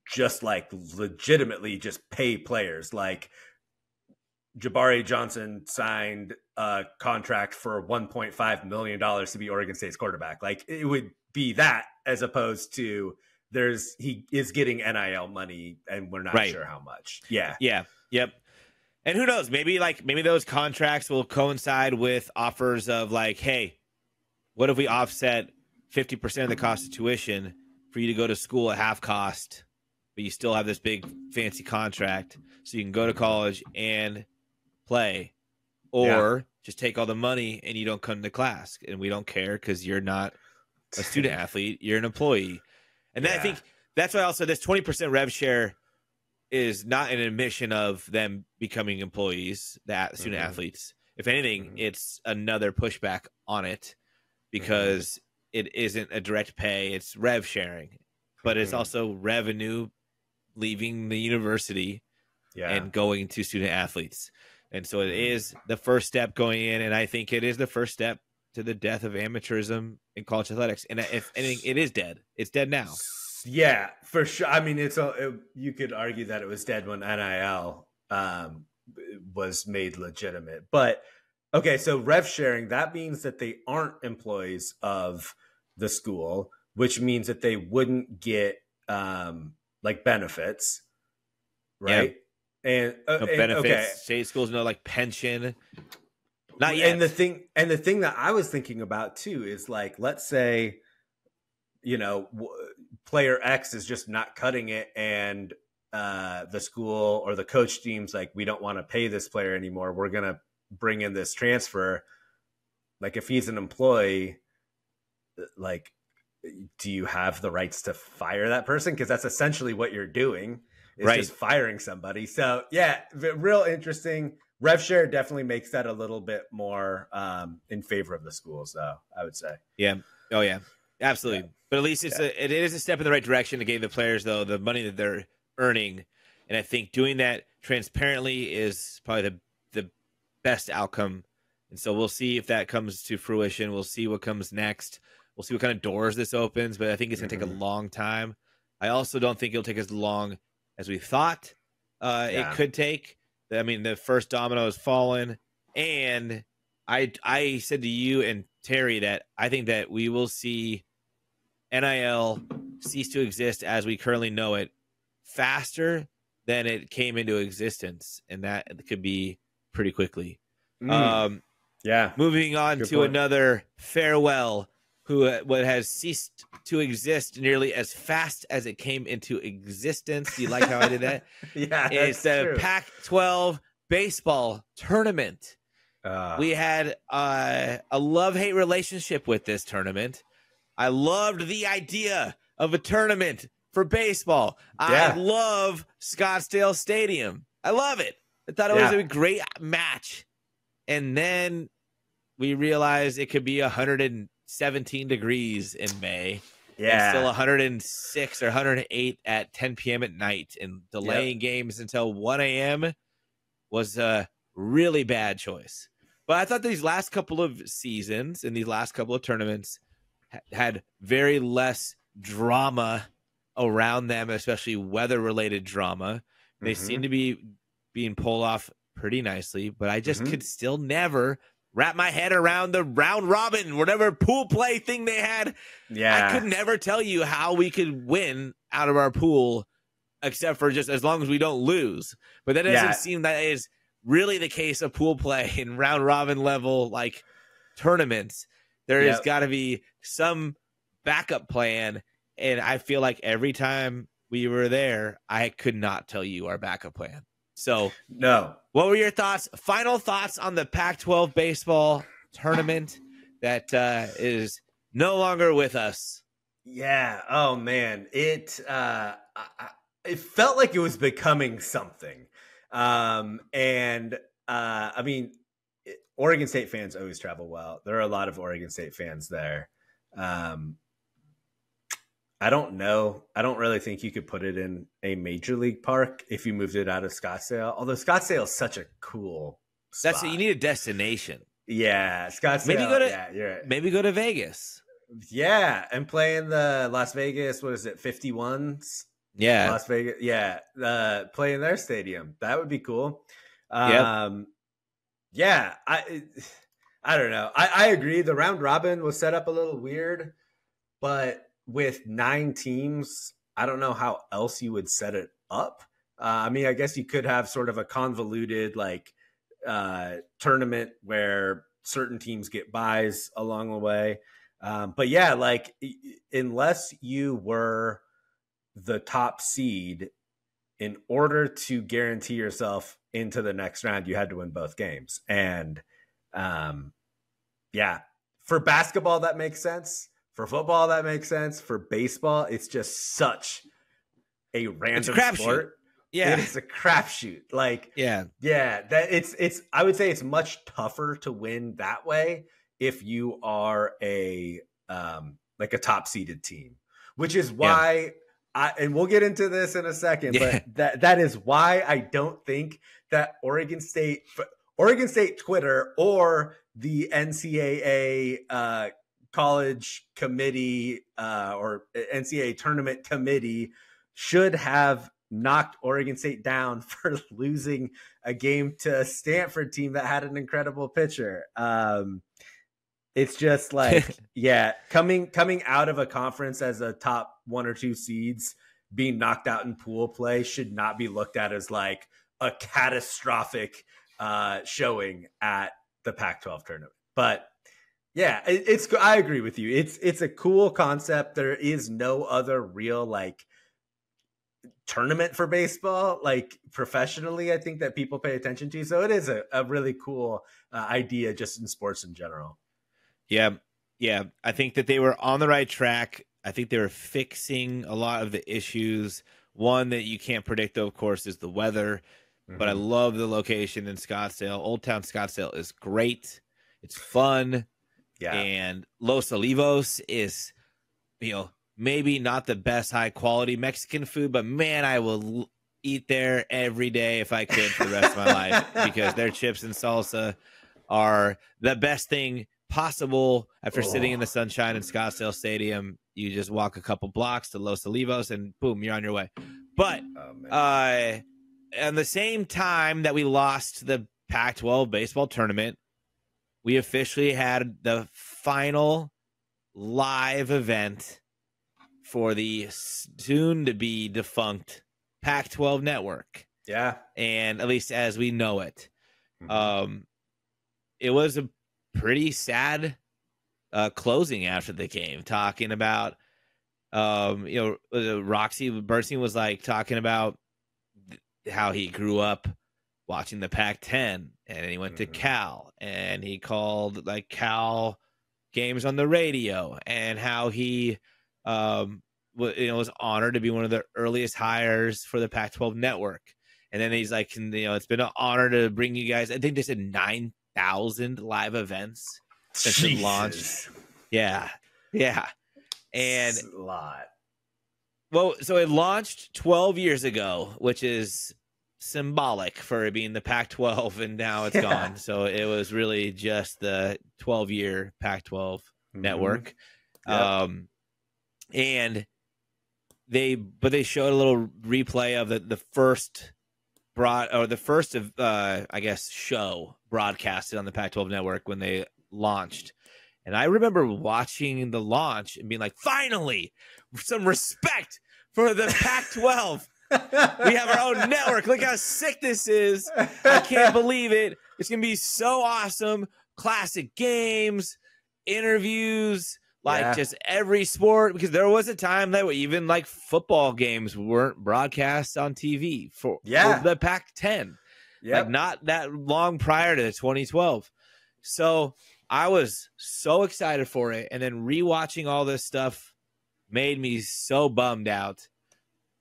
just like legitimately just pay players. Like Jabari Johnson signed a contract for 1.5 million dollars to be Oregon State's quarterback. Like it would be that as opposed to there's he is getting NIL money and we're not right. sure how much. Yeah. Yeah. Yep. And who knows? Maybe like maybe those contracts will coincide with offers of like, hey, what if we offset fifty percent of the cost of tuition for you to go to school at half cost, but you still have this big fancy contract, so you can go to college and play, or yeah. just take all the money and you don't come to class, and we don't care because you're not a student [LAUGHS] athlete, you're an employee, and yeah. I think that's why also this twenty percent rev share is not an admission of them becoming employees, that student mm-hmm. athletes. If anything, mm-hmm. it's another pushback on it because mm-hmm. it isn't a direct pay, it's rev sharing, but it's mm-hmm. also revenue leaving the university yeah. and going to student athletes. And so it mm-hmm. the first step going in, and I think it is the first step to the death of amateurism in college athletics. And if anything, it is dead. It's dead now. Yeah, for sure. I mean, it's a, it, you could argue that it was dead when NIL um, was made legitimate. But okay, so rev sharing that means that they aren't employees of the school, which means that they wouldn't get um, like benefits, right? And, uh, no and, benefits. Okay. State schools no like pension. Not yet. And the thing, and the thing that I was thinking about too is like, let's say, you know, w- player X is just not cutting it, and uh, the school or the coach team's like, we don't want to pay this player anymore. We're gonna bring in this transfer. Like, if he's an employee, like, do you have the rights to fire that person? Because that's essentially what you're doing is right. just firing somebody. So yeah, real interesting. Rev share definitely makes that a little bit more um, in favor of the schools, though. I would say. Yeah. Oh yeah. Absolutely. Yeah. But at least it's yeah. a, it is a step in the right direction to give the players though the money that they're earning, and I think doing that transparently is probably the the best outcome. And so we'll see if that comes to fruition. We'll see what comes next. We'll see what kind of doors this opens, but I think it's going to mm-hmm. take a mm-hmm. long time. I also don't think it'll take as long as we thought uh, yeah. it could take. I mean, the first domino has fallen, and I I said to you and Terry, that I think that we will see NIL cease to exist as we currently know it faster than it came into existence, and that could be pretty quickly. Mm, Um, yeah. moving on Good to point. another farewell, who uh, what has ceased to exist nearly as fast as it came into existence. Do you like how I did that? [LAUGHS] Yeah. it's the true. Pac-12 baseball tournament. Uh, we had uh, a love-hate relationship with this tournament. I loved the idea of a tournament for baseball. Yeah. I love Scottsdale Stadium. I love it. I thought it was a great match. And then we realized it could be 117 degrees in May. and yeah. still 106 or 108 at 10 p.m. at night, and delaying games until 1 a.m. was a really bad choice. But I thought these last couple of seasons and these last couple of tournaments ha- had very less drama around them, especially weather-related drama. They Mhm. seem to be being pulled off pretty nicely, but I just Mhm. could still never wrap my head around the round robin, whatever pool play thing they had. yeah. I could never tell you how we could win out of our pool, except for just as long as we don't lose. But that doesn't Yeah. seem that is really the case of pool play in round robin level like tournaments. There has got to be some backup plan, and I feel like every time we were there, I could not tell you our backup plan. So, no. what were your thoughts? Final thoughts on the Pac-12 baseball tournament that uh, is no longer with us. Yeah. Oh man, it uh, I- it felt like it was becoming something, um, and uh, I mean, Oregon State fans always travel well. There are a lot of Oregon State fans there. Um, I don't know. I don't really think you could put it in a major league park if you moved it out of Scottsdale. Although Scottsdale is such a cool. That's spot. you need a destination. Yeah, Scottsdale. Maybe go to- Yeah, you're right. Maybe go to Vegas. Yeah, and playing the Las Vegas, what is it, 51s? Yeah, Las Vegas. Yeah, uh, play in their stadium. That would be cool. Yep. Um, yeah, I I don't know. I, I agree. The round robin was set up a little weird, but with nine teams, I don't know how else you would set it up. Uh, I mean, I guess you could have sort of a convoluted like uh, tournament where certain teams get buys along the way. Um, but yeah, like unless you were the top seed, in order to guarantee yourself into the next round, you had to win both games. And um, yeah, for basketball, that makes sense. For football, that makes sense. For baseball, it's just such a random crapshoot. sport. yeah, It is a crapshoot. Like yeah. yeah, that it's it's I would say it's much tougher to win that way if you are a um like a top seeded team. Which is why I and we'll get into this in a second, Yeah. but that that is why I don't think that Oregon State Oregon State Twitter or the NCAA uh college committee uh or NCAA tournament committee should have knocked Oregon State down [LAUGHS] for losing a game to a Stanford team that had an incredible pitcher. Um, it's just [LAUGHS] like, yeah, coming coming out of a conference as a top one or two seeds, being knocked out in pool play should not be looked at as like a catastrophic uh, showing at the Pac-12 tournament. But yeah, it's I agree with you. It's it's a cool concept. There is no other real like tournament for baseball, like professionally, I think that people pay attention to. So it is a, a really cool uh, idea just in sports in general. Yeah, yeah. I think that they were on the right track. I think they were fixing a lot of the issues. One that you can't predict, though, of course, is the weather. But I Mhm. love the location in Scottsdale. Old Town Scottsdale is great. It's fun. Yeah, And Los Olivos is, you know, maybe not the best high quality Mexican food, but man, I will eat there every day if I could for the rest of my life [LAUGHS] because their chips and salsa are the best thing possible after sitting in the Oh. sunshine in Scottsdale Stadium. You just walk a couple blocks to Los Olivos and boom, you're on your way. But oh, uh, and the same time that we lost the Pac 12 baseball tournament, we officially had the final live event for the soon to be defunct Pac 12 network. Yeah. And at least as we know it, Mhm. um, it was a pretty sad uh, closing after the game, talking about, um, you know, Roxy Bernstein was like talking about how he grew up watching the Pac 10 and then he went to Mhm. Cal and he called like Cal games on the radio and how he, um, wa- you know, was honored to be one of the earliest hires for the Pac 12 network. And then he's like, you know, it's been an honor to bring you guys. I think they said 9,000 live events since it launched. Yeah. Yeah. And It's a lot. well, so it launched 12 years ago, which is symbolic for it being the Pac 12, and now it's Yeah. gone. So it was really just the 12 year Pac 12 Mhm. network. Yep. Um, and they, but they showed a little replay of the, the first broad or the first of, uh, I guess, show broadcasted on the Pac 12 network when they launched. And I remember watching the launch and being like, finally, some respect for the Pac 12. We have our own network. Look how sick this is. I can't believe it. It's going to be so awesome. Classic games, interviews, like Yeah. just every sport. Because there was a time that even like football games weren't broadcast on TV for, Yeah. for the Pac 10 Yep. like not that long prior to 2012. So I was so excited for it, and then rewatching all this stuff made me so bummed out.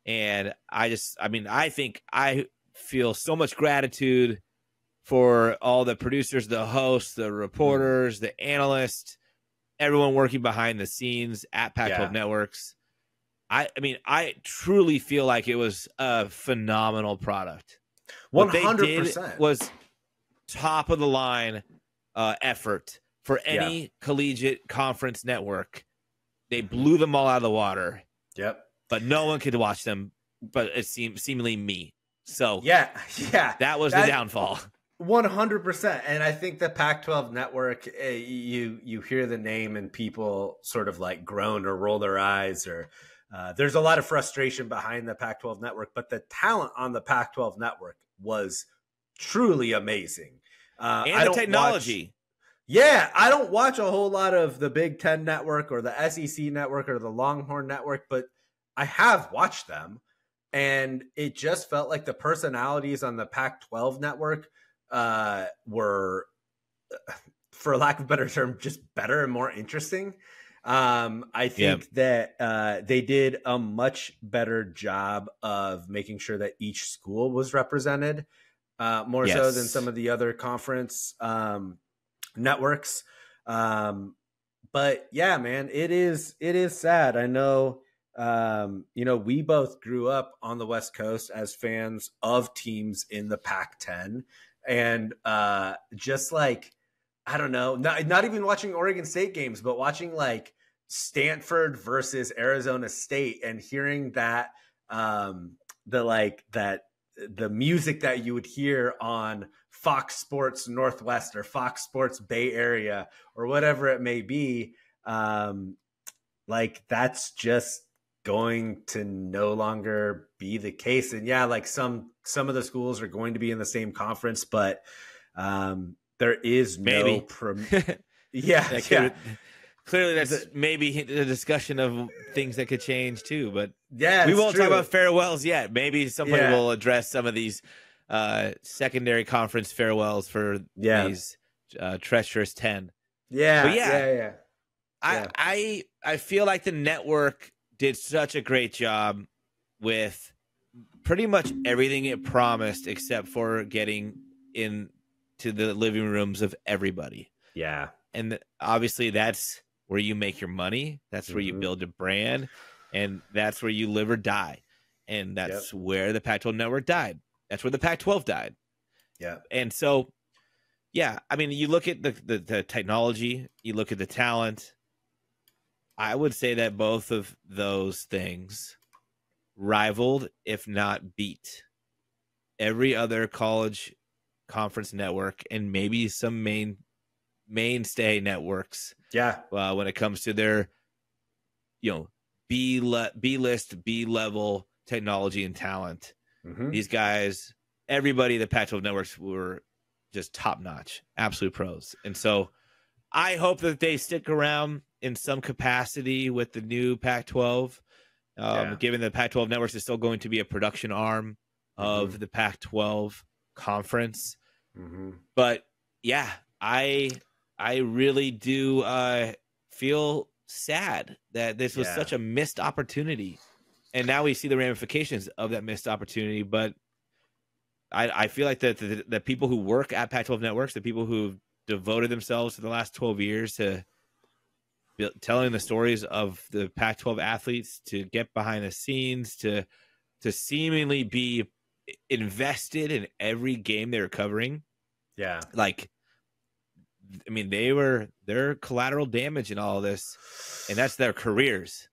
And I just, I mean, I think I feel so much gratitude for all the producers, the hosts, the reporters, the analysts, everyone working behind the scenes at Pac 12 Yeah. Networks. I, I mean, I truly feel like it was a phenomenal product One what they hundred did was top of the line uh, effort for Yeah. any collegiate conference network. They blew them all out of the water, Yep. But no one could watch them. But it seemed seemingly me. So Yeah. [LAUGHS] Yeah. that was That- the downfall. One hundred percent, and I think the Pac-12 network. eh, You you hear the name and people sort of like groan or roll their eyes, or uh, there's a lot of frustration behind the Pac-12 network. But the talent on the Pac-12 network was truly amazing. Uh, And the technology. watch- yeah, I don't watch a whole lot of the Big Ten network or the SEC network or the Longhorn network, but I have watched them, and it just felt like the personalities on the Pac-12 network uh, were, [LAUGHS] for lack of a better term, just better and more interesting. Um, I think that uh, they did a much better job of making sure that each school was represented, uh, more so than some of the other conference um, networks. Um, but yeah, man, it is it is sad. I know um, you know, we both grew up on the West Coast as fans of teams in the Pac-10 and uh just like I don't know, not not even watching Oregon State games, but watching like Stanford versus Arizona State and hearing that um the like that the music that you would hear on Fox Sports Northwest or Fox Sports Bay Area or whatever it may be um like that's just going to no longer be the case and yeah like some some of the schools are going to be in the same conference but um there is no Maybe. prom- yeah [LAUGHS] That yeah Clearly, that's maybe the discussion of things that could change too. But yeah we won't true. talk about farewells yet. Maybe somebody Yeah. will address some of these uh, secondary conference farewells for Yeah. these uh, treacherous ten. yeah But yeah. yeah yeah I, Yeah. I I feel like the network did such a great job with pretty much everything it promised, except for getting in to the living rooms of everybody. yeah And obviously, that's where you make your money. That's where you Mhm. build a brand, and that's where you live or die. And that's where the Pac-12 network died. That's where the Pac-12 died. yeah And so, yeah, I mean, you look at the, the the technology, you look at the talent. I would say that both of those things rivaled, if not beat, every other college conference network and maybe some main mainstay networks. Yeah. Uh, when it comes to their, you know, B le- B list, B level technology and talent. Mhm. These guys, everybody, the Pac-12 networks were just top notch, absolute pros. And so, I hope that they stick around in some capacity with the new Pac-12. Um, Yeah. Given the Pac-12 networks is still going to be a production arm of Mhm. the Pac-12 conference, Mhm. but yeah, I I really do uh, feel sad that this was Yeah. such a missed opportunity, and now we see the ramifications of that missed opportunity. But I, I feel like that the, the people who work at Pac-12 networks, the people who've devoted themselves for the last 12 years to telling the stories of the Pac-12 athletes, to get behind the scenes, to to seemingly be invested in every game they were covering Yeah. like i mean they were they're collateral damage in all of this and that's their careers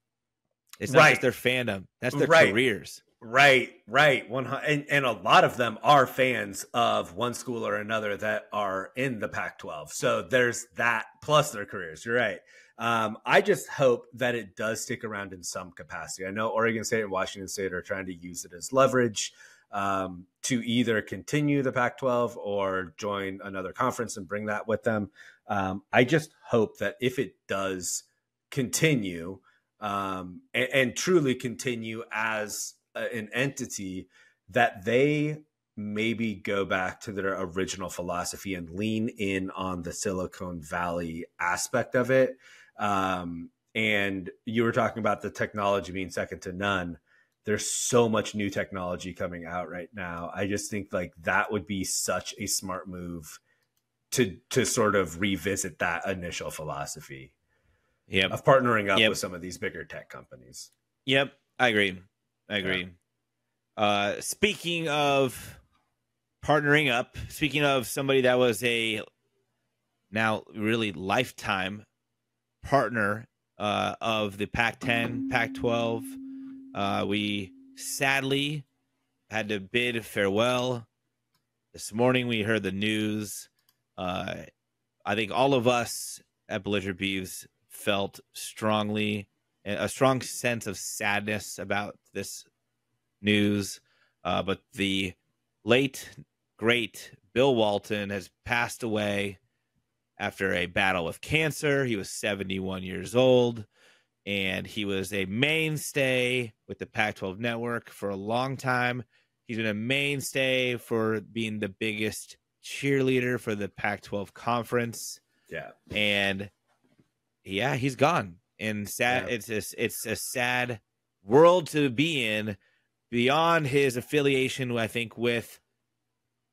it's not Right. just their fandom that's their Right. careers Right, right. One and, and a lot of them are fans of one school or another that are in the Pac-12. So there's that plus their careers. You're right. Um, I just hope that it does stick around in some capacity. I know Oregon State and Washington State are trying to use it as leverage um, to either continue the Pac-12 or join another conference and bring that with them. Um, I just hope that if it does continue um, and, and truly continue as a- an entity, that they maybe go back to their original philosophy and lean in on the Silicon Valley aspect of it. Um, and you were talking about the technology being second to none. There's so much new technology coming out right now. I just think like that would be such a smart move to to sort of revisit that initial philosophy yep of partnering up Yep. with some of these bigger tech companies. yep i agree i agree uh speaking of partnering up speaking of somebody that was a now really lifetime partner uh of the pac 10 pac 12 uh we sadly had to bid farewell. This morning we heard the news. Uh i think all of us at belligerent Beavs felt strongly a strong sense of sadness about this news. Uh but the late great bill walton has passed away after a battle with cancer he was 71 years old and he was a mainstay with the Pac 12 network for a long time. He's been a mainstay for being the biggest cheerleader for the Pac 12 conference. Yeah. And yeah, he's gone. And sad, Yeah. it's a, it's a sad world to be in beyond his affiliation, I think, with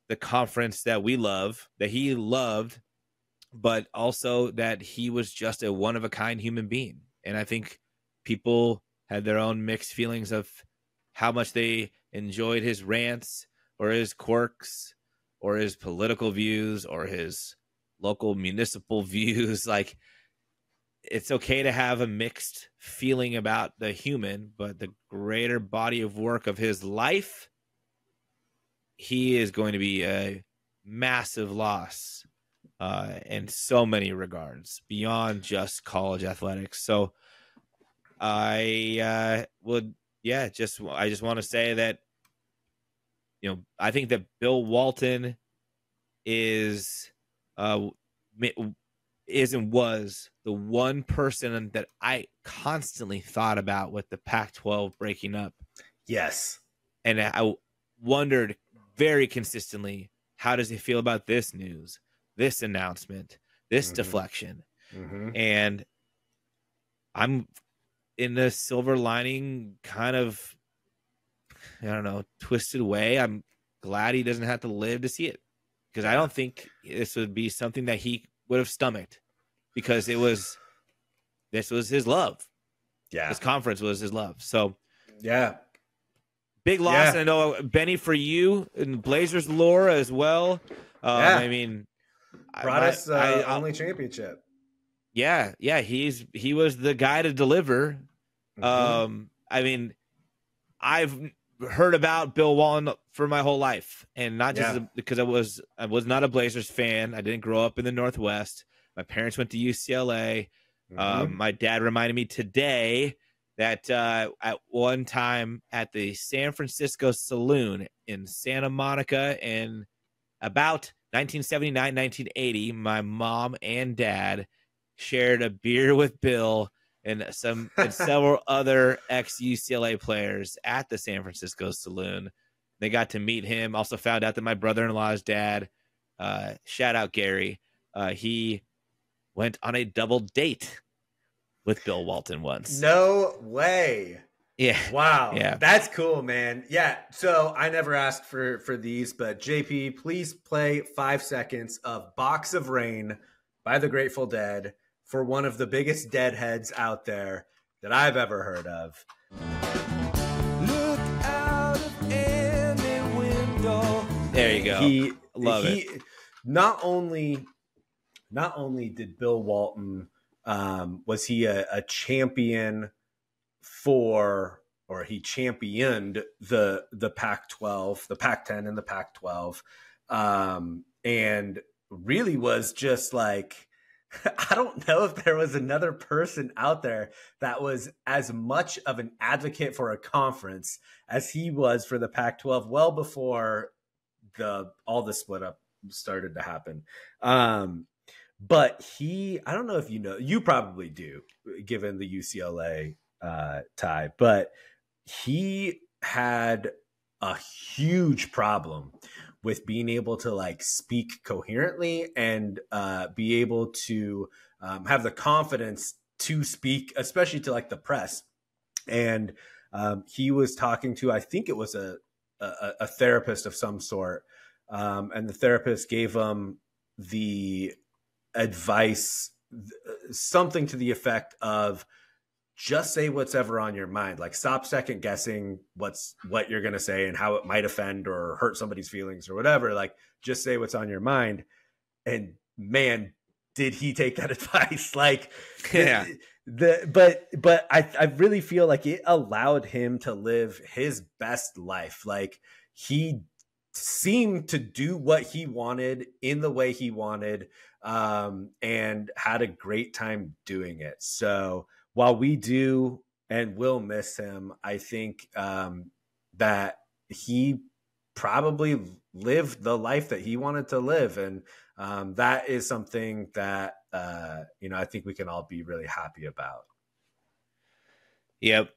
the conference that we love, that he loved, but also that he was just a one of a kind human being. And I think people had their own mixed feelings of how much they enjoyed his rants or his quirks or his political views or his local municipal [LAUGHS] views. Like, it's okay to have a mixed feeling about the human, but the greater body of work of his life, he is going to be a massive loss uh, in so many regards beyond just college athletics. So I uh, would, yeah, just I just want to say that you know I think that Bill Walton is uh is and was the one person that I constantly thought about with the Pac-12 breaking up, Yes. and I wondered very consistently how does he feel about this news, this announcement, this Mhm. deflection, hmm and I'm in the silver lining kind of I don't know twisted way. I'm glad he doesn't have to live to see it because I don't think this would be something that he would have stomached because it was this was his love. Yeah. This conference was his love. So Yeah. big loss. Yeah. And I know Benny for you and Blazers lore as well. Um, Yeah. I mean, Brought my- us uh, I- only championship. yeah, yeah. He's he was the guy to deliver. Mhm. Um, I mean, I've heard about Bill Walton for my whole life, and not just Yeah. because I was I was not a Blazers fan. I didn't grow up in the Northwest, My parents went to UCLA. Mhm. Um, my dad reminded me today that uh, at one time at the San Francisco Saloon in Santa Monica in about 1979, 1980, my mom and dad shared a beer with Bill and some and [LAUGHS] several other ex UCLA players at the San Francisco Saloon. They got to meet him. Also found out that my brother-in-law's dad, uh, shout out Gary, uh, he went on a double date with Bill Walton once. no way. Yeah. Wow. Yeah. That's cool, man. Yeah. So I never asked for for these, but JP, please play five seconds of Box of Rain by the Grateful Dead for one of the biggest deadheads out there that I've ever heard of. Look out of any window. There you go. He Love he, Not only not only did Bill Walton um, was he a, a champion for or he championed the the Pac-12, the Pac-10 and the Pac-12, um, and really was just like [LAUGHS] I don't know if there was another person out there that was as much of an advocate for a conference as he was for the Pac-12 well before the all the split up started to happen. Um, but he, I don't know if you know, you probably do, given the UCLA uh, tie, but he had a huge problem with being able to like speak coherently and uh, be able to um, have the confidence to speak, especially to like the press. And um, he was talking to, I think it was a, a, a therapist of some sort. Um, and the therapist gave him the advice, something to the effect of just say what's ever on your mind. Like stop second guessing what's what you're gonna say and how it might offend or hurt somebody's feelings or whatever. Like just say what's on your mind. And man, did he take that [LAUGHS] advice? Like Yeah. the but but I I really feel like it allowed him to live his best life. Like he seemed to do what he wanted in the way he wanted um and had a great time doing it. So while we do and will miss him, I think um that he probably lived the life that he wanted to live and um, that is something that uh, you know I think we can all be really happy about. Yep.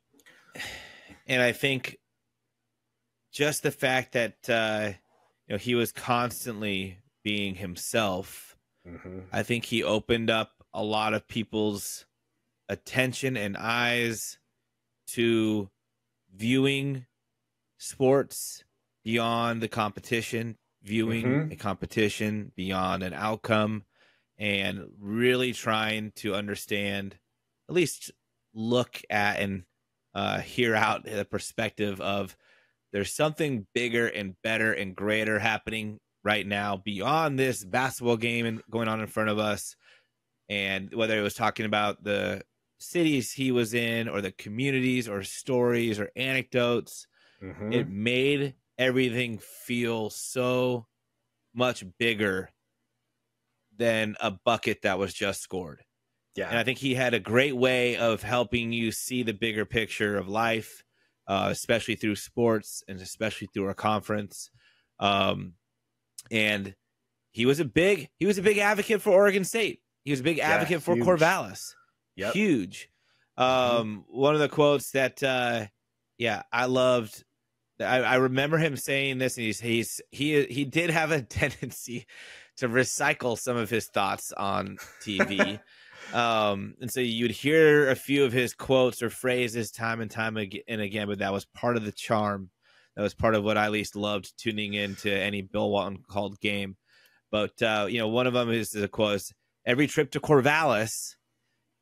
And I think just the fact that uh, you know he was constantly being himself, Mm-hmm. I think he opened up a lot of people's attention and eyes to viewing sports beyond the competition, viewing Mhm. a competition beyond an outcome, and really trying to understand, at least look at and uh, hear out the perspective of there's something bigger and better and greater happening right now beyond this basketball game and going on in front of us. And whether it was talking about the cities he was in or the communities or stories or anecdotes, Mm-hmm. it made everything feel so much bigger than a bucket that was just scored. yeah, And I think he had a great way of helping you see the bigger picture of life, uh, especially through sports and especially through our conference. Um, and he was a big he was a big advocate for Oregon State. He was a big Yeah, advocate for huge. Corvallis. Yep. Huge. Um, one of the quotes that uh, yeah, I loved. I, I remember him saying this, and he's he's he he did have a [LAUGHS] tendency to recycle some of his thoughts on TV. [LAUGHS] um, and so you'd hear a few of his quotes or phrases time and time ag- and again, but that was part of the charm. That was part of what I at least loved tuning into any Bill Walton called game. But uh, you know, one of them is the quote: "Every trip to Corvallis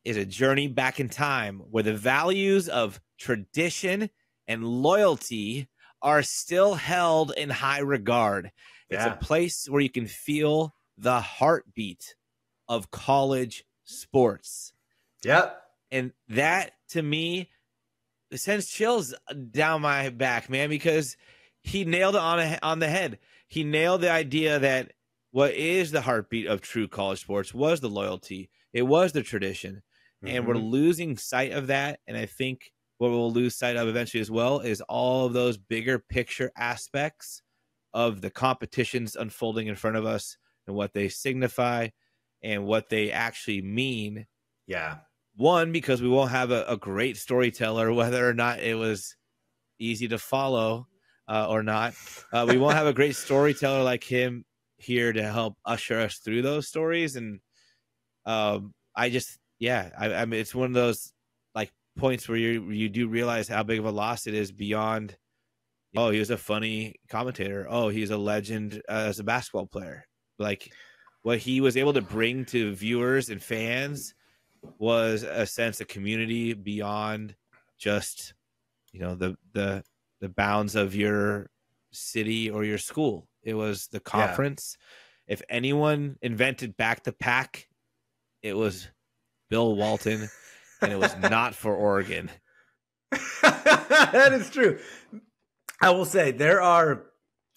is a journey back in time, where the values of tradition and loyalty are still held in high regard. It's a place where you can feel the heartbeat of college sports. yep, And that to me sends chills down my back, man, because he nailed it on a, on the head. He nailed the idea that what is the heartbeat of true college sports was the loyalty. It was the tradition. And we're Mhm. losing sight of that. And I think what we'll lose sight of eventually as well is all of those bigger picture aspects of the competitions unfolding in front of us and what they signify and what they actually mean. yeah. One, because we won't have a, a great storyteller, [LAUGHS] whether or not it was easy to follow uh, or not. Uh, we won't have a great storyteller like him here to help usher us through those stories. And um, I just, yeah, I, I mean, it's one of those like points where you you do realize how big of a loss it is beyond. Oh, he was a funny commentator. Oh, he's a legend uh, as a basketball player. Like what he was able to bring to viewers and fans was a sense of community beyond just you know the the the bounds of your city or your school. It was the conference. If anyone invented back to Pac, it was Bill Walton, and it was [LAUGHS] not for Oregon. that is true. I will say there are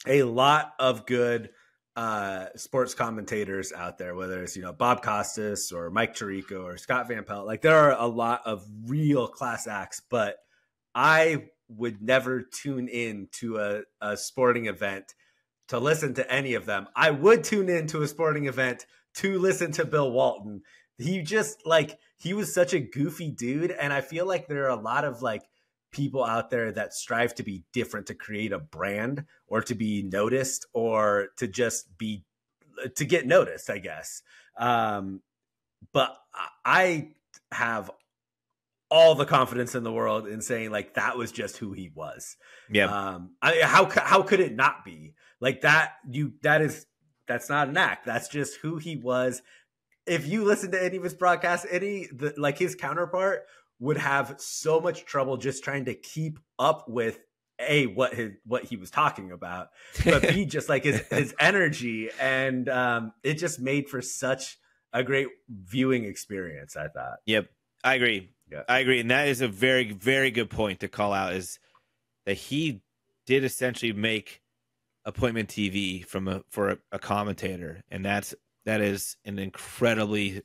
a lot of good uh, sports commentators out there, whether it's you know Bob Costas or Mike Tirico or Scott Van Pelt. Like there are a lot of real class acts, but I would never tune in to a, a sporting event to listen to any of them. I would tune in to a sporting event to listen to Bill Walton. He just like he was such a goofy dude, and I feel like there are a lot of like people out there that strive to be different to create a brand or to be noticed or to just be to get noticed i guess. Um but i have all the confidence in the world in saying like that was just who he was. Yeah, um I, how how could it not be? Like that you that is that's not an act. That's just who he was if you listen to any of his broadcasts any the, like his counterpart would have so much trouble just trying to keep up with a what his what he was talking about but b just like his [LAUGHS] his energy and um it just made for such a great viewing experience i thought Yep, I agree. Yeah. I agree, and that is a very, very good point to call out. Is that he did essentially make appointment TV from a for a, a commentator, and that's that is an incredibly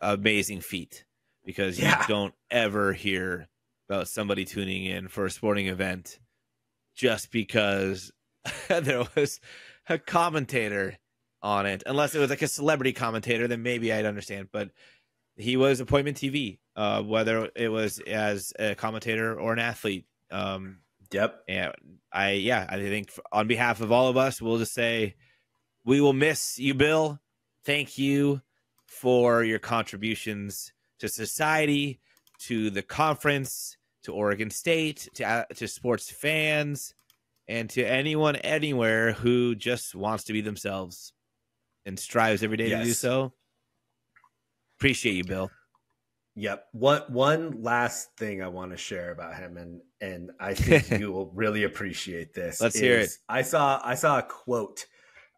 amazing feat because you don't ever hear about somebody tuning in for a sporting event just because [LAUGHS] there was a commentator on it. Unless it was like a celebrity commentator then maybe i'd understand but he was appointment tv uh, whether it was as a commentator or an athlete um, yep. and i yeah i think on behalf of all of us we'll just say we will miss you bill thank you for your contributions to society to the conference to oregon state to, uh, to sports fans and to anyone anywhere who just wants to be themselves and strives every day to do so appreciate you bill Yep. One one last thing I want to share about him, and and I think [LAUGHS] you will really appreciate this. Let's hear is I saw I saw a quote,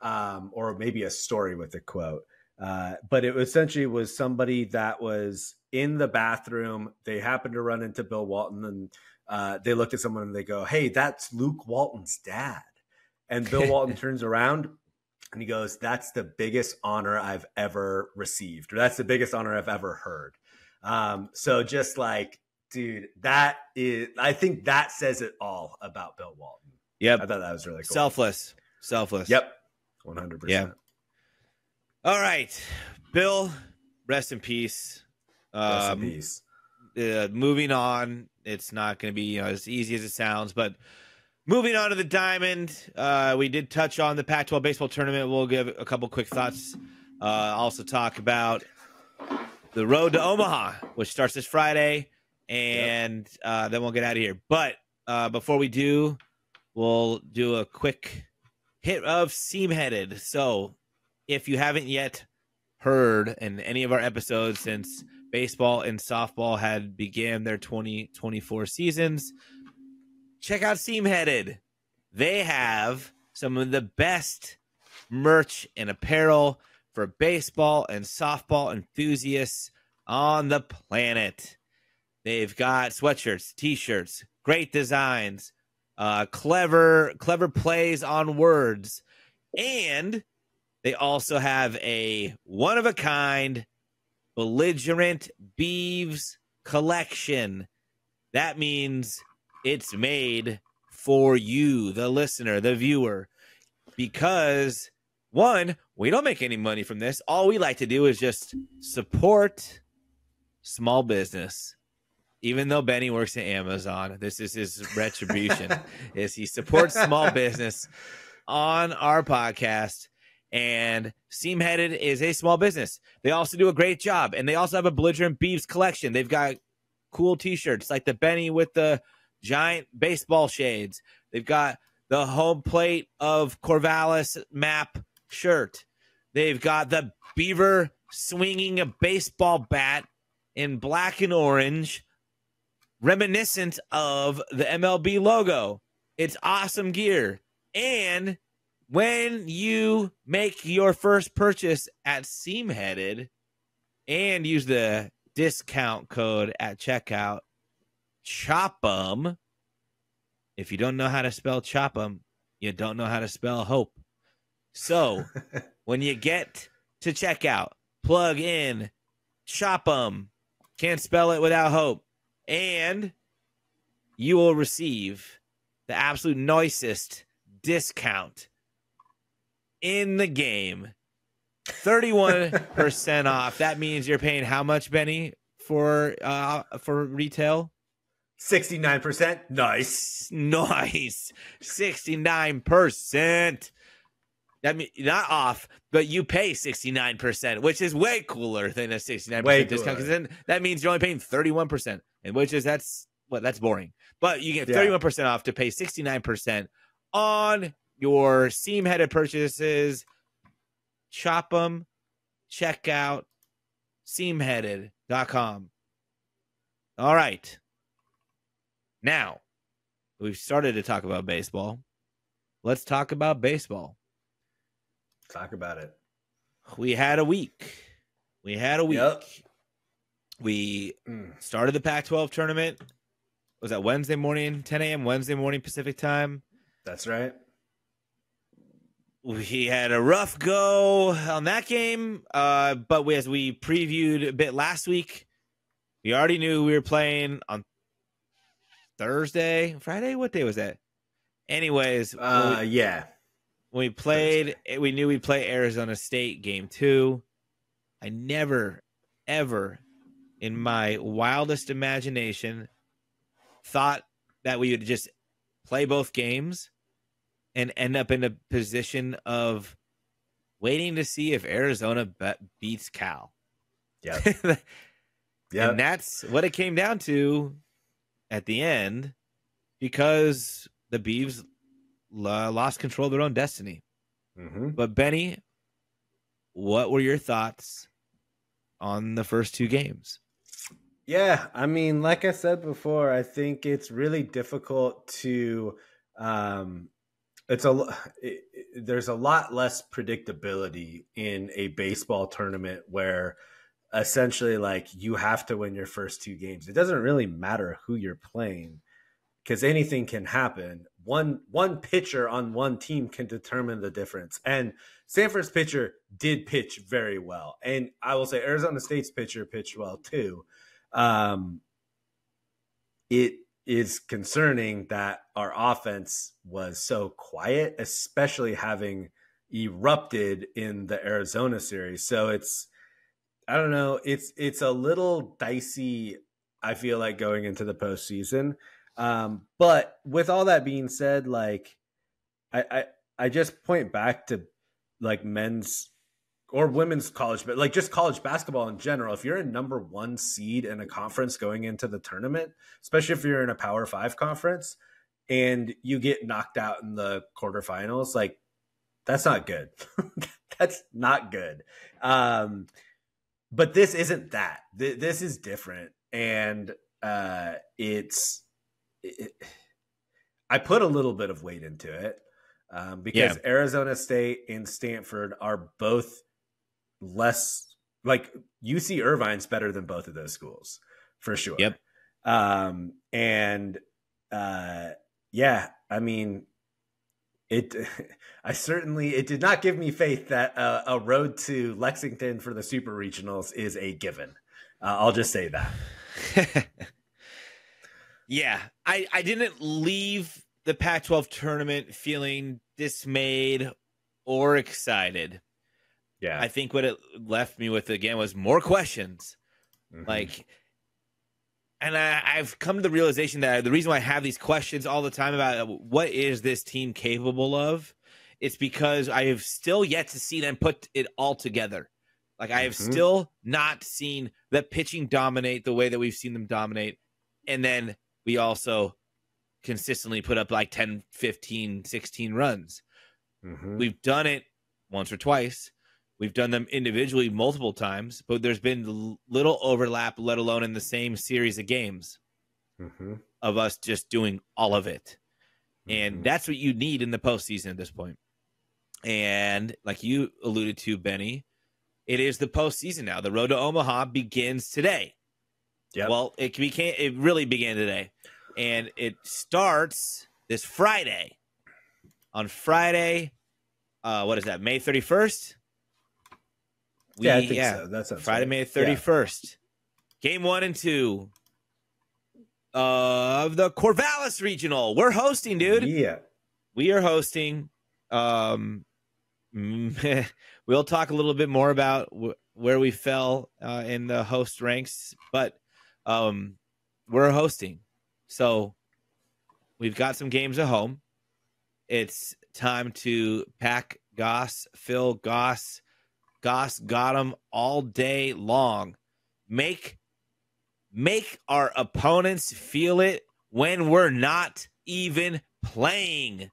um, or maybe a story with a quote, uh, but it essentially was somebody that was in the bathroom. They happened to run into Bill Walton, and uh, they looked at someone and they go, "Hey, that's Luke Walton's dad." And Bill [LAUGHS] Walton turns around and he goes, "That's the biggest honor I've ever received, or that's the biggest honor I've ever heard." Um, so just like, dude, that is, I think that says it all about Bill Walton. yep I thought that was really cool. selfless selfless Yep. 100%. Yeah. All right, Bill, rest in peace. Rest in Um, peace. uh, moving on, it's not going to be you know, as easy as it sounds, but moving on to the diamond, uh, we did touch on the Pac-12 baseball tournament. We'll give a couple quick thoughts. Uh, also talk about the road to Omaha, which starts this Friday, and uh, then we'll get out of here. But uh, before we do, we'll do a quick hit of seam headed. So if you haven't yet heard in any of our episodes since baseball and softball had began their 2024 seasons, check out Seam Headed. They have some of the best merch and apparel for baseball and softball enthusiasts on the planet. They've got sweatshirts, t-shirts, great designs, uh, clever, clever plays on words, and They also have a one of a kind belligerent Beavs collection. That means it's made for you, the listener, the viewer, because one, we don't make any money from this. All we like to do is just support small business. Even though Benny works at Amazon, this is his [LAUGHS] retribution. is he supports small business on our podcast and Seam Headed is a small business. They also do a great job, and they also have a belligerent beavs collection. They've got cool T-shirts like the Benny with the giant baseball shades. They've got the home plate of Corvallis map shirt. They've got the beaver swinging a baseball bat in black and orange, reminiscent of the MLB logo. It's awesome gear. And when you make your first purchase at Seamheaded and use the discount code at checkout, CHOP'em. If you don't know how to spell CHOP'em, you don't know how to spell hope. So [LAUGHS] when you get to checkout, plug in CHOP'em. Can't spell it without hope. And you will receive the absolute nicest discount in the game. 31% [LAUGHS] off. That means you're paying how much, Benny, for uh for retail? 69%. Nice. Nice. 69%. That mean not off, but you pay 69%, which is way cooler than a 69% Way discount because then that means you're only paying 31%, and which is that's what that's boring. But you get 31% off to pay 69% on your seam headed purchases. Chop them, check out seamheaded.com. All right. Now, we've started to talk about baseball. Let's talk about baseball. Talk about it. We had a week. We had a week. Yep. We Mm. started the Pac 12 tournament. Was that Wednesday morning, 10 a.m., Wednesday morning Pacific time? That's right. we had a rough go on that game uh but we, as we previewed a bit last week we already knew we were playing on thursday friday what day was that anyways when Uh, we, yeah. when we played we knew we'd play arizona state game two i never ever in my wildest imagination thought that we would just play both games and end up in a position of waiting to see if Arizona be- beats Cal. Yeah. [LAUGHS] yeah. And that's what it came down to at the end because the Beavs lo- lost control of their own destiny. hmm But Benny, what were your thoughts on the first two games? Yeah, I mean, like I said before, I think it's really difficult to. Um, it's a it, there's a lot less predictability in a baseball tournament where essentially like you have to win your first two games. It doesn't really matter who you're playing because anything can happen. One one pitcher on one team can determine the difference. And Stanford's pitcher did pitch very well, and I will say Arizona State's pitcher pitched well too um, it is concerning that our offense was so quiet, especially having erupted in the Arizona series. So it's I don't know, it's it's a little dicey, I feel like going into the postseason. Um, but with all that being said, like I, I I just point back to like men's or women's college, but like just college basketball in general. If you're a number one seed in a conference going into the tournament, especially if you're in a Power Five conference and you get knocked out in the quarterfinals, like that's not good. [LAUGHS] that's not good. Um, but this isn't that. Th- this is different, and uh, it's. It, I put a little bit of weight into it um, because Yeah. Arizona State and Stanford are both less like UC Irvine's better than both of those schools for sure. Yep. Um, and uh, yeah, I mean, it [LAUGHS] I certainly it did not give me faith that uh, a road to Lexington for the super regionals is a given. Uh, I'll just say that. [LAUGHS] yeah, I I didn't leave the Pac-12 tournament feeling dismayed or excited. Yeah, I think what it left me with again was more questions. Mhm. Like, and I, I've come to the realization that the reason why I have these questions all the time about what is this team capable of, it's because I have still yet to see them put it all together. Like I have Mhm. still not seen the pitching dominate the way that we've seen them dominate. And then we also consistently put up like 10, 15, 16 runs. Mhm. We've done it once or twice. We've done them individually multiple times, but there's been little overlap, let alone in the same series of games Mhm. of us just doing all of it. Mhm. And that's what you need in the postseason at this point. And like you alluded to, Benny, it is the postseason now. The road to Omaha begins today. Yep. Well, it became it really began today, and it starts this Friday. On Friday, uh, what is that? May thirty first. Yeah, I think so. That sounds Friday, right. May Yeah. thirty first. Game one and two of the Corvallis Regional. We're hosting, dude. Yeah. We are hosting. Um, [LAUGHS] we'll talk a little bit more about wh- where we fell uh, in the host ranks, but um, we're hosting, so we've got some games at home. It's time to pack Goss, fill Goss. Goss got them all day long. Make make our opponents feel it when we're not even playing.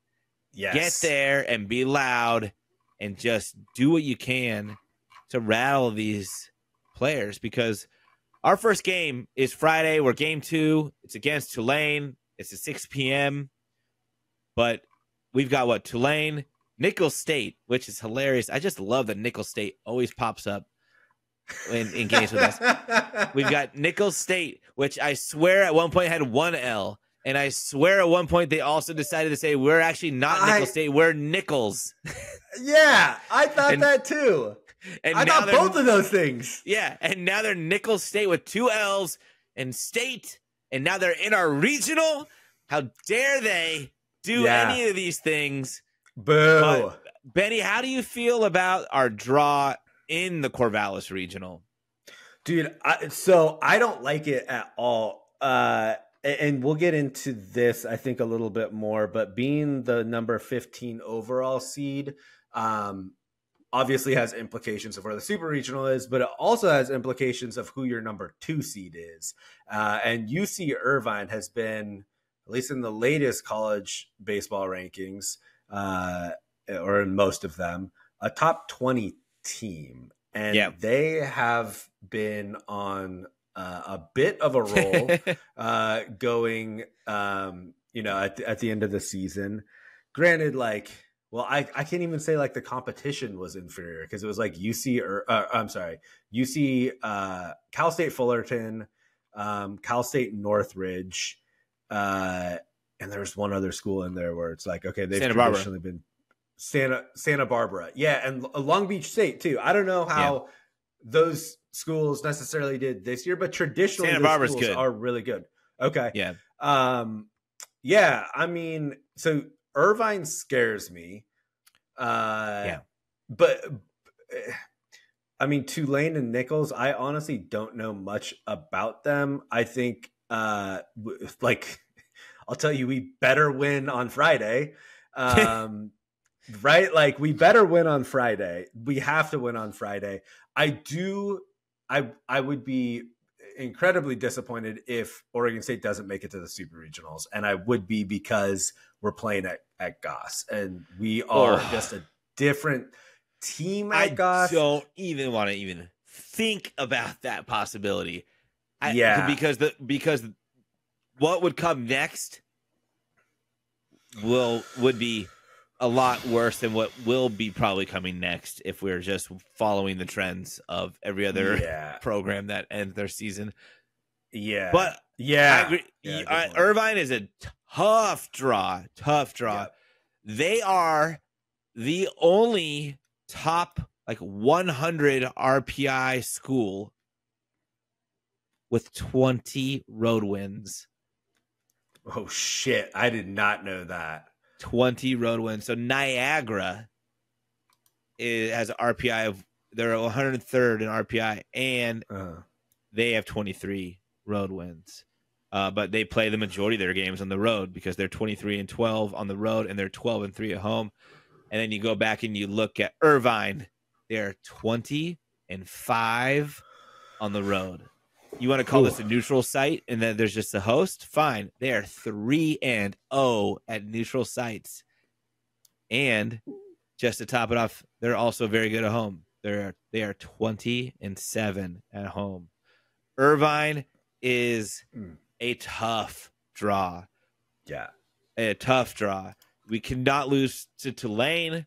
Yes. Get there and be loud and just do what you can to rattle these players because our first game is Friday. We're game two. It's against Tulane. It's at 6 p.m. But we've got what? Tulane, Nicholls State, which is hilarious. I just love that Nicholls State always pops up in, in games with us. We've got Nicholls State, which I swear at one point had one L. And I swear at one point they also decided to say we're actually not I- State, we're Nichols. [LAUGHS] yeah, I thought And- that too. And I thought both of those things. Yeah, and now they're Nicholls State with two L's and state, and now they're in our regional. How dare they do Yeah. any of these things? Boo. But- Benny, how do you feel about our draw in the Corvallis regional? dude I, so i don't like it at all uh and we'll get into this i think a little bit more but being the number 15 overall seed um obviously has implications of where the super regional is but it also has implications of who your number two seed is uh and uc irvine has been at least in the latest college baseball rankings uh or in most of them a top 20 team and Yeah. they have been on uh, a bit of a roll [LAUGHS] uh, going um, you know at, the- at the end of the season granted like well I, I can't even say like the competition was inferior because it was like uc or uh, i'm sorry uc uh, cal state fullerton um, cal state northridge uh, and there's one other school in there where it's like okay they've Santa Barbara. traditionally been Santa Santa Barbara. Yeah, and Long Beach State too. I don't know how those schools necessarily did this year, but traditionally Santa Barbara's schools good. are really good. Okay. yeah. Um yeah, I mean, so Irvine scares me. Uh Yeah. But eh, I mean, Tulane and Nicholls, I honestly don't know much about them. I think uh like I'll tell you we better win on Friday. [LAUGHS] Um right? Like we better win on Friday. We have to win on Friday. I do I I would be incredibly disappointed if Oregon State doesn't make it to the super regionals. And I would be because we're playing at, at Goss and we are Oh. just a different team at I Goss. don't even want to even think about that possibility. I, Yeah. because the because what would come next will would be a lot worse than what will be probably coming next if we're just following the trends of every other yeah. [LAUGHS] program that ends their season. Yeah. But yeah. I agree. Yeah, I- uh, Irvine is a tough draw, tough draw. Yeah. They are the only top like 100 RPI school with 20 road wins. Oh shit! I did not know that. 20 road wins. So Niagara is, has an RPI of they're 103rd in RPI and Uh, they have 23 road wins. Uh, but they play the majority of their games on the road because they're 23 and 12 on the road and they're 12 and 3 at home. And then you go back and you look at Irvine, they're 20 and 5 on the road. You want to call this a neutral site and then there's just a host? Fine. They are 3 and 0 at neutral sites. And just to top it off, they're also very good at home. They're they are 20 and 7 at home. Irvine is Mm. a tough draw. yeah. A tough draw. We cannot lose to Tulane.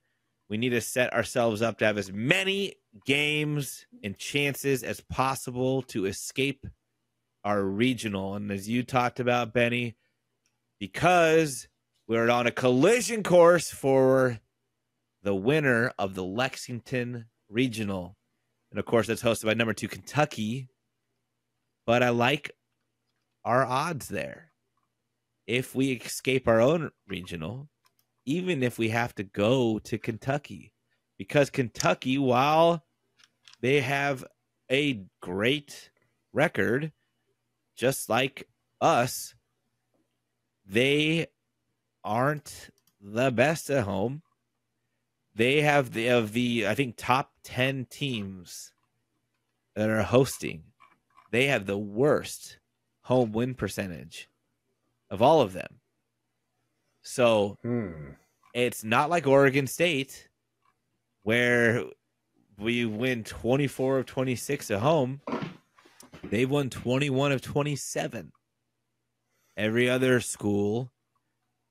We need to set ourselves up to have as many games and chances as possible to escape our regional. And as you talked about, Benny, because we're on a collision course for the winner of the Lexington Regional. And of course, that's hosted by number two Kentucky. But I like our odds there. If we escape our own regional, even if we have to go to Kentucky, because Kentucky, while they have a great record, just like us, they aren't the best at home. They have the of the I think top 10 teams that are hosting. They have the worst home win percentage of all of them. So Hmm. it's not like Oregon State where we win 24 of 26 at home. They've won 21 of 27. Every other school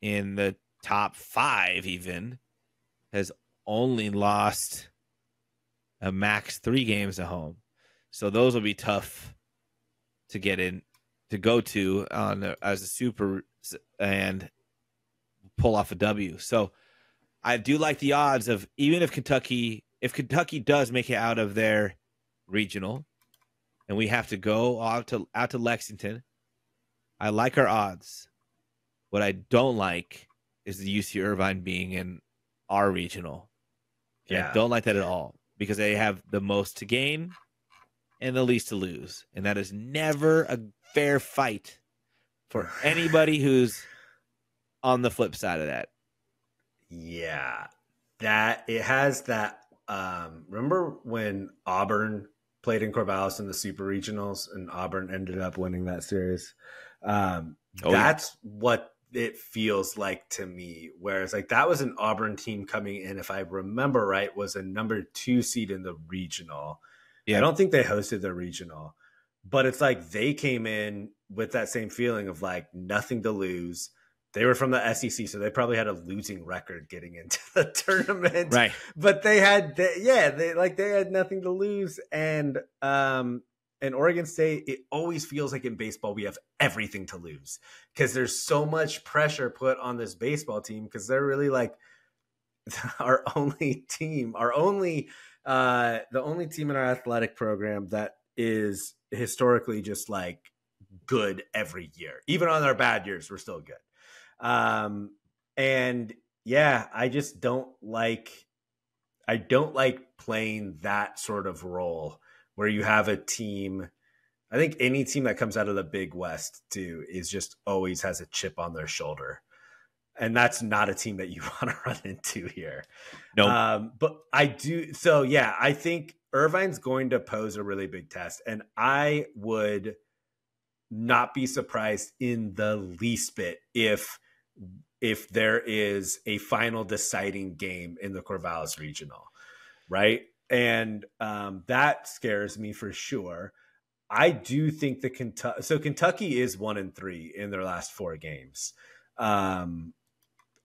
in the top five, even, has only lost a max three games at home. So those will be tough to get in to go to on as a super and pull off a W. So I do like the odds of even if Kentucky if Kentucky does make it out of their regional and we have to go out to out to Lexington, I like our odds. What I don't like is the UC Irvine being in our regional. And I Yeah. don't like that at all because they have the most to gain and the least to lose. And that is never a fair fight for [SIGHS] anybody who's on the flip side of that. Yeah. That it has that um remember when Auburn played in Corvallis in the super regionals and Auburn ended up winning that series. Um Oh, yeah. that's what it feels like to me. Whereas like that was an Auburn team coming in, if I remember right, was a number two seed in the regional. Yeah. I don't think they hosted the regional, but it's like they came in with that same feeling of like nothing to lose. They were from the SEC, so they probably had a losing record getting into the [LAUGHS] tournament. Right. But they had, they, yeah, they like they had nothing to lose, and um, and Oregon State, it always feels like in baseball we have everything to lose because there's so much pressure put on this baseball team because they're really like [LAUGHS] our only team, our only uh the only team in our athletic program that is historically just like good every year. Even on our bad years, we're still good. Um and yeah, I just don't like I don't like playing that sort of role where you have a team I think any team that comes out of the Big West too is just always has a chip on their shoulder. And that's not a team that you [LAUGHS] want to run into here. No. Um, but I do. So yeah, I think Irvine's going to pose a really big test, and I would not be surprised in the least bit if if there is a final deciding game in the Corvallis regional, right? And um, that scares me for sure. I do think the Kentucky so Kentucky is one and three in their last four games. Um,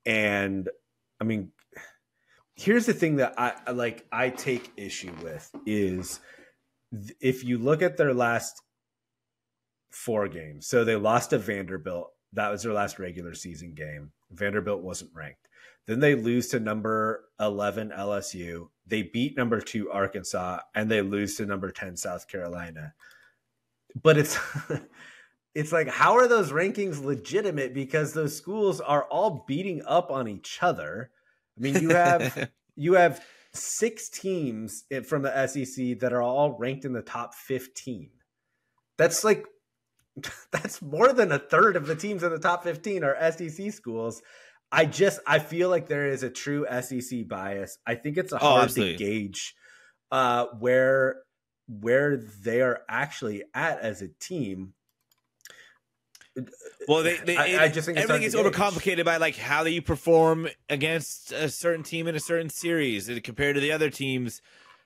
and I mean, here's the thing that I like I take issue with is if you look at their last four games. So they lost to Vanderbilt. That was their last regular season game. Vanderbilt wasn't ranked. Then they lose to number 11 LSU. They beat number 2 Arkansas and they lose to number 10 South Carolina. But it's [LAUGHS] it's like how are those rankings legitimate because those schools are all beating up on each other. I mean, you have [LAUGHS] you have 6 teams from the SEC that are all ranked in the top 15. That's like [LAUGHS] that's more than a third of the teams in the top 15 are SEC schools. I just I feel like there is a true SEC bias. I think it's a Oh, hard to gauge uh, where where they are actually at as a team. Well, they, they I- it- I just think everything is hard to gauge. overcomplicated by like how you perform against a certain team in a certain series and compared to the other teams,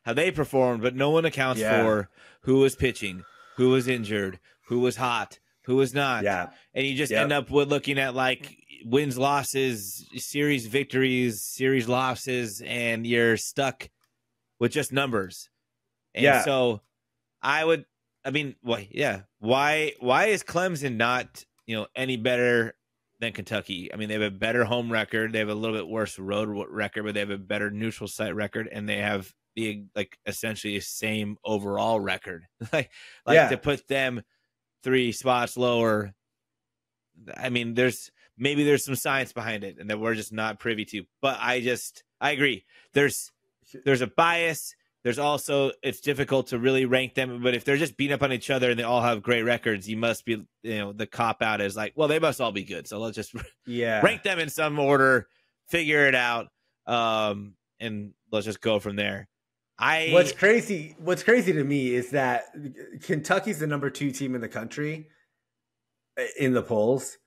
how they performed. But no one accounts Yeah. for who was pitching, who was injured, who was hot, who was not. Yeah, and you just Yep. end up with looking at like wins, losses, series victories, series losses, and you're stuck with just numbers. And Yeah. so I would I mean, why yeah. Why why is Clemson not, you know, any better than Kentucky? I mean, they have a better home record, they have a little bit worse road record, but they have a better neutral site record and they have the like essentially the same overall record. [LAUGHS] like like Yeah. to put them three spots lower. I mean, there's maybe there's some science behind it and that we're just not privy to. But I just I agree. There's there's a bias. There's also it's difficult to really rank them. But if they're just beating up on each other and they all have great records, you must be you know the cop out is like, well, they must all be good. So let's just [LAUGHS] yeah. rank them in some order, figure it out, um, and let's just go from there. I What's crazy? What's crazy to me is that Kentucky's the number two team in the country eh, in the polls,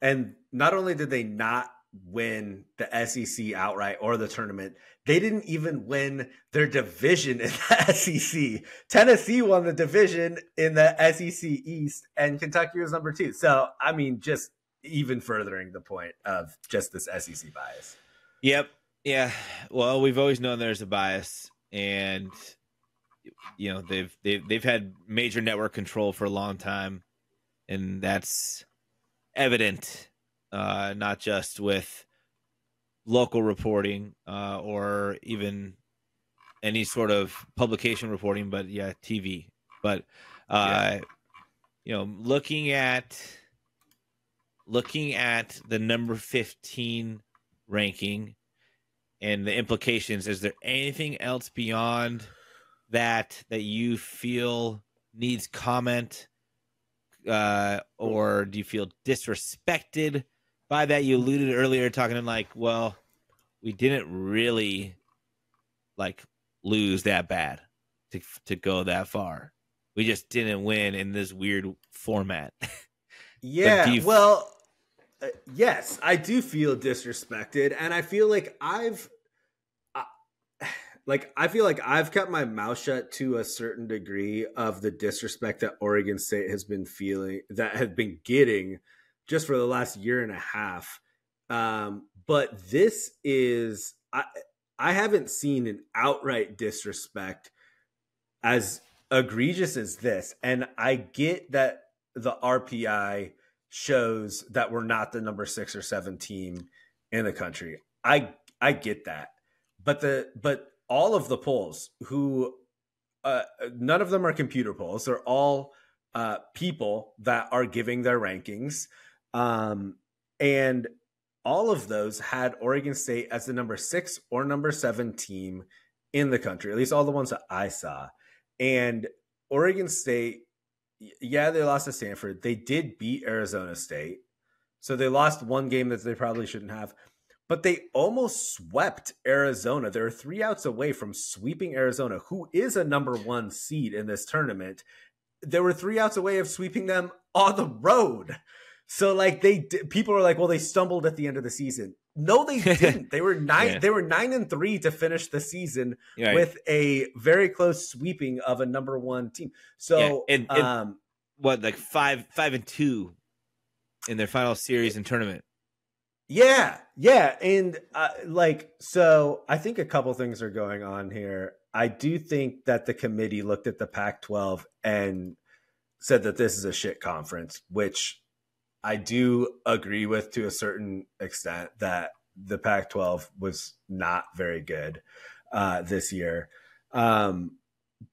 and not only did they not win the SEC outright or the tournament, they didn't even win their division in the [LAUGHS] SEC. Tennessee won the division in the SEC East, and Kentucky was number two. So, I mean, just even furthering the point of just this SEC bias. Yep. Yeah. Well, we've always known there's a bias, and you know they've they've they've had major network control for a long time, and that's evident, uh, not just with local reporting uh, or even any sort of publication reporting, but yeah, TV. But uh, you know, looking at looking at the number fifteen ranking and the implications is there anything else beyond that that you feel needs comment uh or do you feel disrespected by that you alluded earlier talking in like well we didn't really like lose that bad to to go that far we just didn't win in this weird format [LAUGHS] Yeah. well, uh, yes, I do feel disrespected, and I feel like I've, I, [SIGHS] like, I feel like I've kept my mouth shut to a certain degree of the disrespect that Oregon State has been feeling, that have been getting, just for the last year and a half. Um, but this is, I, I haven't seen an outright disrespect as egregious as this, and I get that the RPI shows that we're not the number six or seven team in the country. I I get that, but the but all of the polls who uh, none of them are computer polls. They're all uh, people that are giving their rankings, um, and all of those had Oregon State as the number six or number seven team in the country. At least all the ones that I saw, and Oregon State yeah, they lost to Stanford. They did beat Arizona State. So they lost one game that they probably shouldn't have. But they almost swept Arizona. They're three outs away from sweeping Arizona, who is a number one seed in this tournament. They were three outs away of sweeping them on the road. So like they people are like, well, they stumbled at the end of the season. No, they [LAUGHS] didn't. They were nine. Yeah. They were nine and three to finish the season Right. with a very close sweeping of a number one team. So, Yeah, and- and- um, what like five five and two in their final series and tournament yeah, yeah, and uh, like, so I think a couple things are going on here. I do think that the committee looked at the Pac-12 and said that this is a shit conference, which I do agree with to a certain extent. That the Pac-12 was not very good uh, this year, um,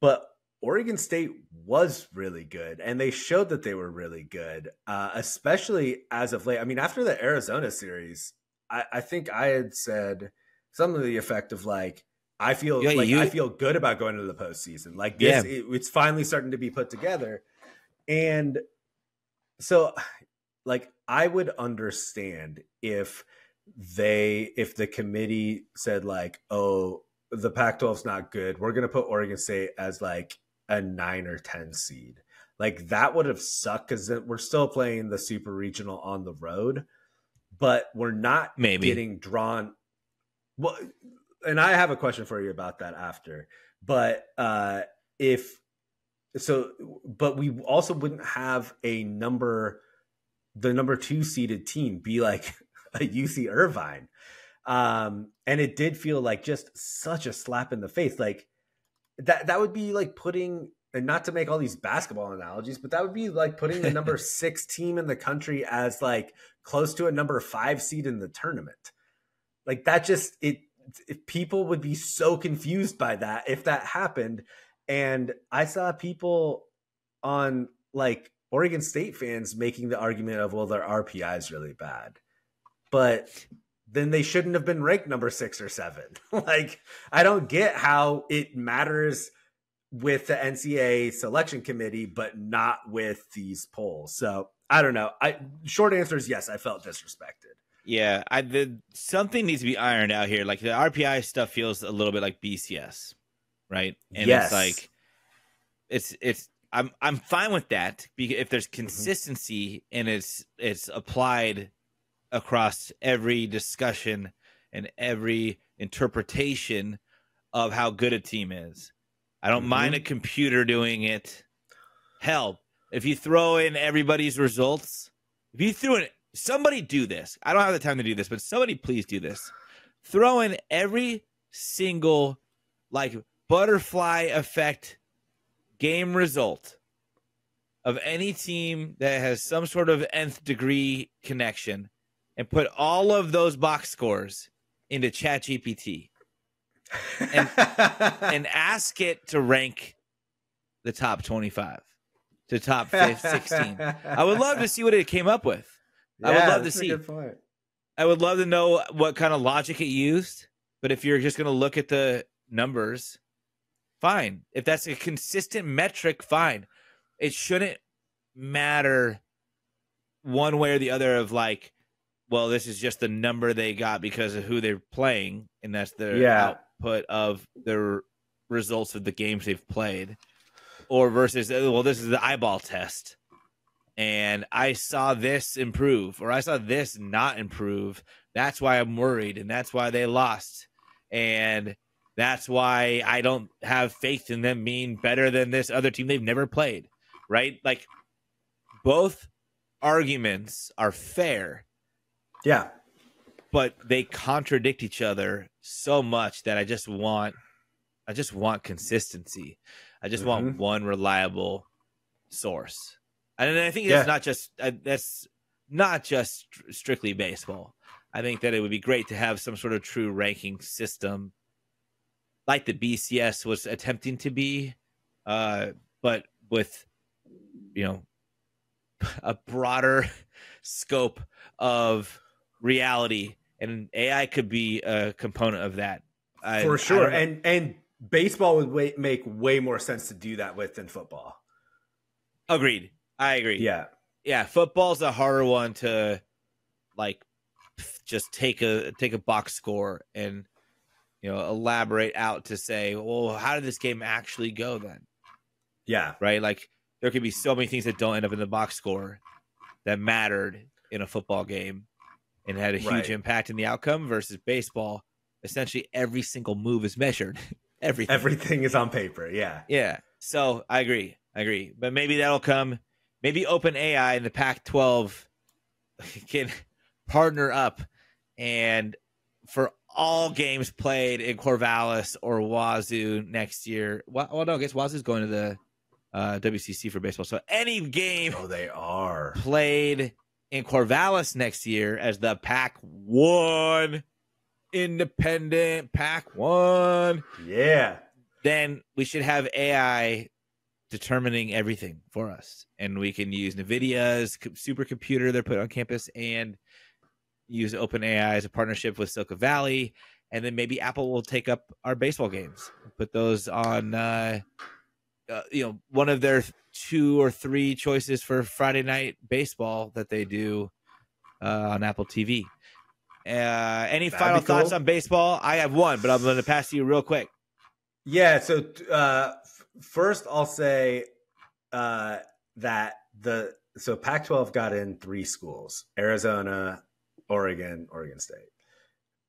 but Oregon State was really good, and they showed that they were really good, uh, especially as of late. I mean, after the Arizona series, I, I think I had said something to the effect of like, I feel Yeah, like you- I feel good about going to the postseason. Like this, it, it's finally starting to be put together, and so like I would understand if they if the committee said like, oh, the Pac-12's not good. We're gonna put Oregon State as like a nine or ten seed. Like that would have sucked because we're still playing the super regional on the road, but we're not Maybe. getting drawn. Well, and I have a question for you about that after. But uh if so, but we also wouldn't have a number, the number two seeded team be like [LAUGHS] a UC Irvine. Um, and it did feel like just such a slap in the face. Like that, that would be like putting, and not to make all these basketball analogies, but that would be like putting the number [LAUGHS] six team in the country as like close to a number five seed in the tournament. Like that just, it, if people would be so confused by that if that happened and I saw people on like Oregon State fans making the argument of, well, their RPI is really bad, but then they shouldn't have been ranked number six or seven. [LAUGHS] like, I don't get how it matters with the NCAA selection committee, but not with these polls. So I don't know. I short answer is yes, I felt disrespected. Yeah, I the something needs to be ironed out here. Like the RPI stuff feels a little bit like BCS, right? And Yes. it's like it's it's I'm I'm fine with that because if there's Mm-hmm. consistency and it's it's applied across every discussion and every interpretation of how good a team is. I don't mind Mm-hmm. a computer doing it. Hell, if you throw in everybody's results, if you threw in somebody do this. I don't have the time to do this, but somebody please do this. Throw in every single like butterfly effect game result of any team that has some sort of nth degree connection and put all of those box scores into ChatGPT And- [LAUGHS] and ask it to rank the top 25 to top 16. I would love to see what it came up with. I would Yeah, love to see. I would love to know what kind of logic it used. But if you're just going to look at the numbers, fine. If that's a consistent metric, fine. It shouldn't matter one way or the other of like, well, this is just the number they got because of who they're playing, and that's the Yeah. output of the results of the games they've played, or versus, uh, well, this is the eyeball test and I saw this improve or I saw this not improve. That's why I'm worried and that's why they lost. And that's why I don't have faith in them being better than this other team they've never played. Right? Like both arguments are fair, Yeah. but they contradict each other so much that I just want I just want consistency. I just Mhm. want one reliable source. And I think Yeah. not just uh, that's not just str- strictly baseball. I think that it would be great to have some sort of true ranking system like the BCS was attempting to be uh but with you know [LAUGHS] a broader [LAUGHS] scope of reality and AI could be a component of that. I- for sure and and baseball would way, make way more sense to do that with than football agreed. I agree. yeah yeah, football's a harder one to like just take a take a box score and you know elaborate out to say, well, how did this game actually go then? yeah Right? Like there could be so many things that don't end up in the box score that mattered in a football game and had a huge Right. impact in the outcome versus baseball. Essentially, every single move is measured. [LAUGHS] Everything. everything is on paper yeah Yeah. So I agree. I agree. But maybe that'll come. Maybe OpenAI and the Pac 12 [LAUGHS] can partner up and for all games played in Corvallis or Wazoo next year. Well, well no, I guess Wazoo's going to the uh, WCC for baseball. So any game oh they are played in Corvallis next year as the Pac One, independent Pac One, Yeah. then we should have AI determining everything for us, and we can use Nvidia's supercomputer they're put on campus and use OpenAI as a partnership with Silicon Valley, and then maybe Apple will take up our baseball games, put those on. Uh, uh, you know, one of their two or three choices for Friday night baseball that they do uh, on Apple TV. Uh, any That'd final be thoughts cool. on baseball? I have one, but I'm going to pass to you real quick. Yeah. So uh, f- first, I'll say uh, that the so Pac-12 got in three schools: Arizona, Oregon, Oregon State.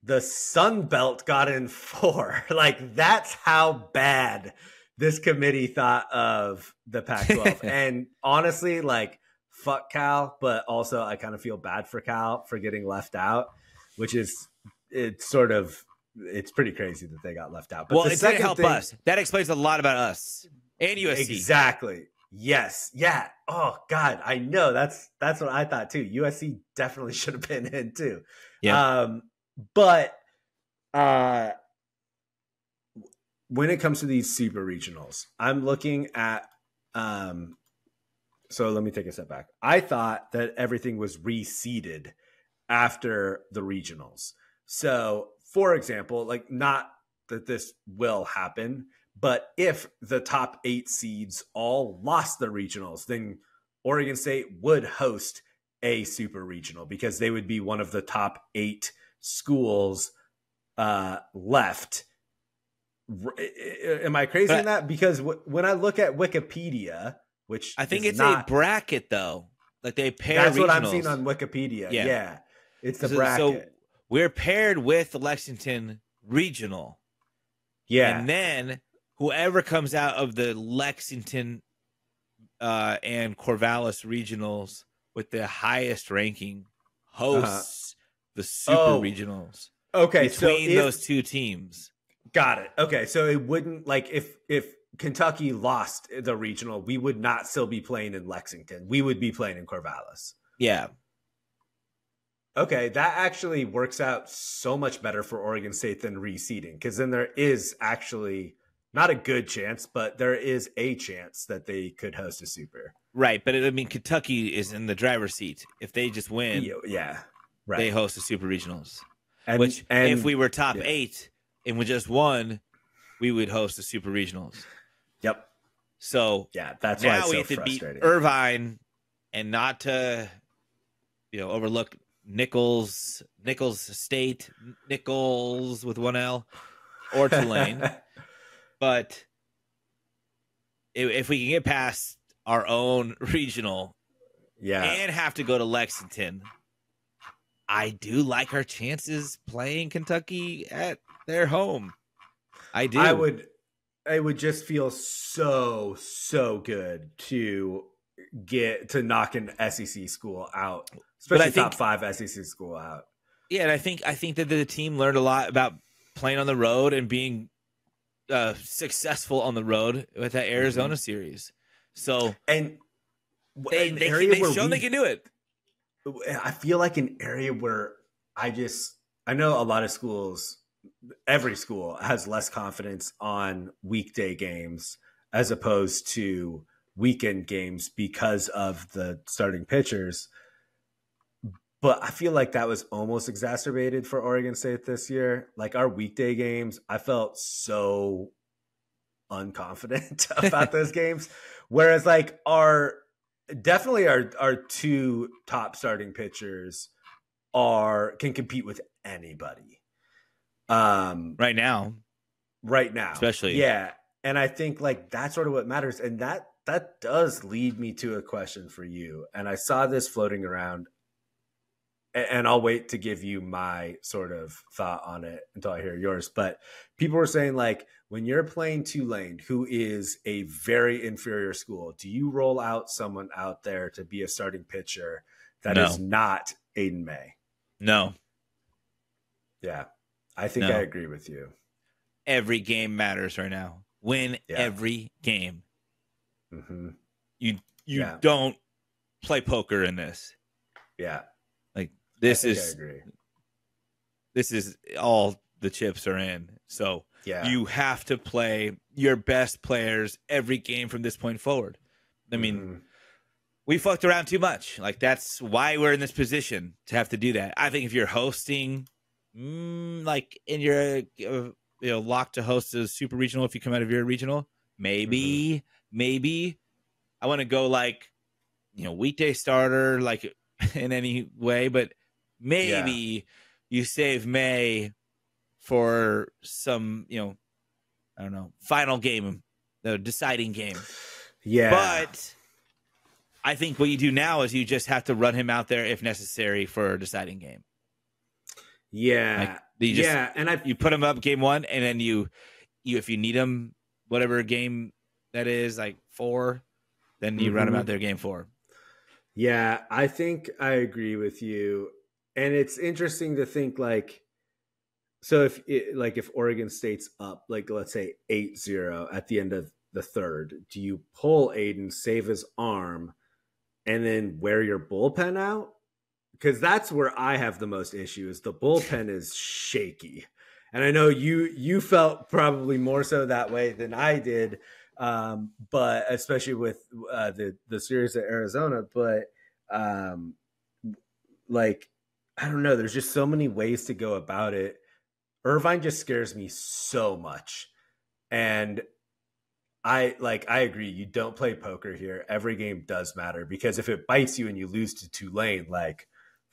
The Sun Belt got in four. [LAUGHS] Like that's how bad this committee thought of the Pac-12. [LAUGHS] and honestly, like fuck Cal, but also I kind of feel bad for Cal for getting left out, which is it's sort of it's pretty crazy that they got left out. But well, it didn't help thing- us. That explains a lot about us and USC. Exactly. Yes. Yeah. Oh God, I know. That's that's what I thought too. USC definitely [LAUGHS] should have been in too. Yeah. Um, but uh when it comes to these super regionals, I'm looking at um so let me take a step back. I thought that everything was reseeded after the regionals. So, for example, like not that this will happen, but if the top eight seeds all lost the regionals, then Oregon State would host a super regional because they would be one of the top eight schools uh, left. R- Am I crazy But- in that? Because w- when I look at Wikipedia, which I think it's not, a bracket though. Like they pair. that's what I'm seeing on Wikipedia. Yeah. Yeah, it's the So- bracket. So we're paired with the Lexington Regional. yeah, And then whoever comes out of the Lexington uh, and Corvallis regionals with the highest ranking hosts the super Uh-huh. Oh, regionals okay. So between if, those two teams. Got it. Okay, so it wouldn't like if if Kentucky lost the regional, we would not still be playing in Lexington. We would be playing in Corvallis. Yeah. Okay, that actually works out so much better for Oregon State than reseeding because then there is actually not a good chance, but there is a chance that they could host a super. Right. But I mean, Kentucky is in the driver's seat. If they just win, Yeah, yeah, right. they host the super regionals. and, Which, and if we were top yeah. eight and we just won, we would host the super regionals. yep, So yeah, that's why now it's we so have to beat. Irvine and not to, you know, overlook Nicholls, Nicholls State, Nicholls with one L, or [LAUGHS] Tulane. But if, if we can get past our own [LAUGHS] regional yeah, and have to go to Lexington, I do like our chances playing Kentucky at their home. I do. I would it would just feel so so good to get to knock an SEC school out, especially think- top five SEC school out. Yeah, and I think I think that the team learned a lot about playing on the road and being uh, successful on the road with that Arizona series. So And they an they, area they where shown we- they can do it. I feel like an area where I just I know a lot of schools every school has less confidence on weekday games as opposed to weekend games because of the starting pitchers. But I feel like that was almost exacerbated for Oregon State this year. Like our weekday games, I felt so unconfident [LAUGHS] about [LAUGHS] those games. Whereas like our definitely our our two top starting pitchers are can compete with anybody. Um Right now, right now. Especially. Yeah. And I think like that's sort of what matters. And that that does lead me to a question for you. And I saw this floating around and I'll wait to give you my sort of thought on it until I hear yours. But people were saying like when you're playing Tulane, who is a very inferior school, do you roll out someone out there to be a starting pitcher that is No. not Aidan May? no. Yeah. I think No. I agree with you. Every game matters right now. Win Yeah. every game. hmm You you Yeah. don't play poker in this. Yeah. This I think I is this is all the chips are in. So Yeah. you have to play your best players every game from this point forward. I mean, Mhm. we fucked around too much. Like that's why we're in this position to have to do that. I think if you're hosting, mm, like in your uh, you know locked to host a super regional, if you come out of your regional, maybe maybe I want to go like you know weekday starter like [LAUGHS] in any way, but maybe you save May for some you know I don't know final game, the deciding game. Yeah. But I think what you do now is you just have to run him out there if necessary for a deciding game. yeah. Like, you just yeah. And I you put him up game one, and then you you if you need him, whatever game that is, like four, then you run him Mhm. out there game four. Yeah, I think I agree with you. And it's interesting to think like so if it, like if Oregon State's up like let's say 8-0 at the end of the third, do you pull Aidan, save his arm and then wear your bullpen out? Cuz that's where I have the most issue is the bullpen is shaky. And I know you you felt probably more so that way than I did um, but especially with uh, the the series at Arizona. But um, like I don't know, there's just so many ways to go about it. Irvine just scares me so much, and I like I agree. You don't play poker here. Every game does matter because if it bites you and you lose to Tulane, like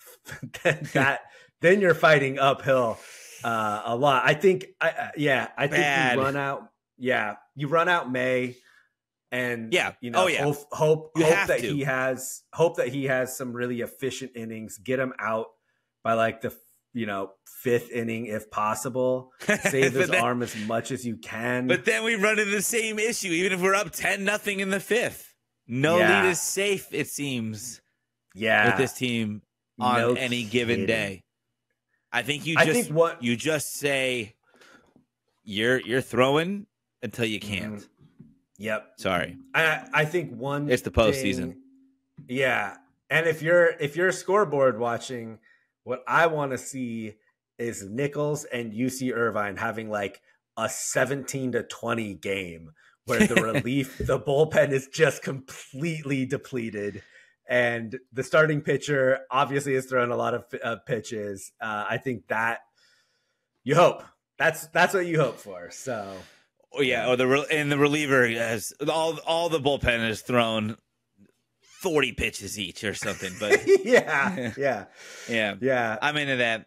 [LAUGHS] that, [LAUGHS] that then you're fighting uphill uh, a lot. I think, I, I yeah, I think you run out. Yeah, you run out May, and Yeah. you know, Oh, yeah. hope hope, hope that to. he has hope that he has some really efficient innings. Get him out by like the you know fifth inning if possible. [LAUGHS] Save his then- arm as much as you can. But then we run into the same issue, even if we're up ten nothing in the fifth. No Yeah. lead is safe, it seems, yeah, with this team on no any given kidding. day. I think you just think what you just say you're you're throwing until you can't. Mhm. Yep. Sorry. I I think one It's the postseason. thing- Yeah. And if you're if you're scoreboard watching, what I want to see is Nicholls and UC Irvine having like a 17 to 20 game where the [LAUGHS] relief the bullpen is just completely depleted and the starting pitcher obviously has thrown a lot of uh, pitches. Uh, I think that you hope. That's that's what you hope for. So Oh yeah, or the re- and the reliever has all all the bullpen has thrown forty pitches each or something. But [LAUGHS] yeah, yeah, [LAUGHS] yeah, yeah. I'm into that.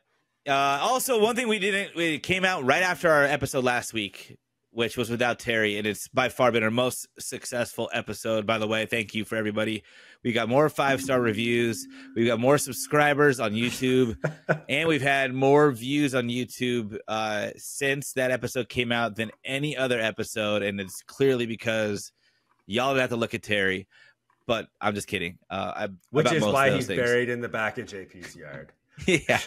Uh, also, one thing we didn't we came out right after our episode last week, which was without Terry, and it's by far been our most successful episode. By the way, thank you for everybody. We got more five star reviews. We've got more subscribers on YouTube, [LAUGHS] and we've had more views on YouTube uh, since that episode came out than any other episode, and it's clearly because y'all have to look at Terry. But I'm just kidding. Uh, I, Which is why he's things. buried in the back of JP's yard. [LAUGHS] [LAUGHS] yeah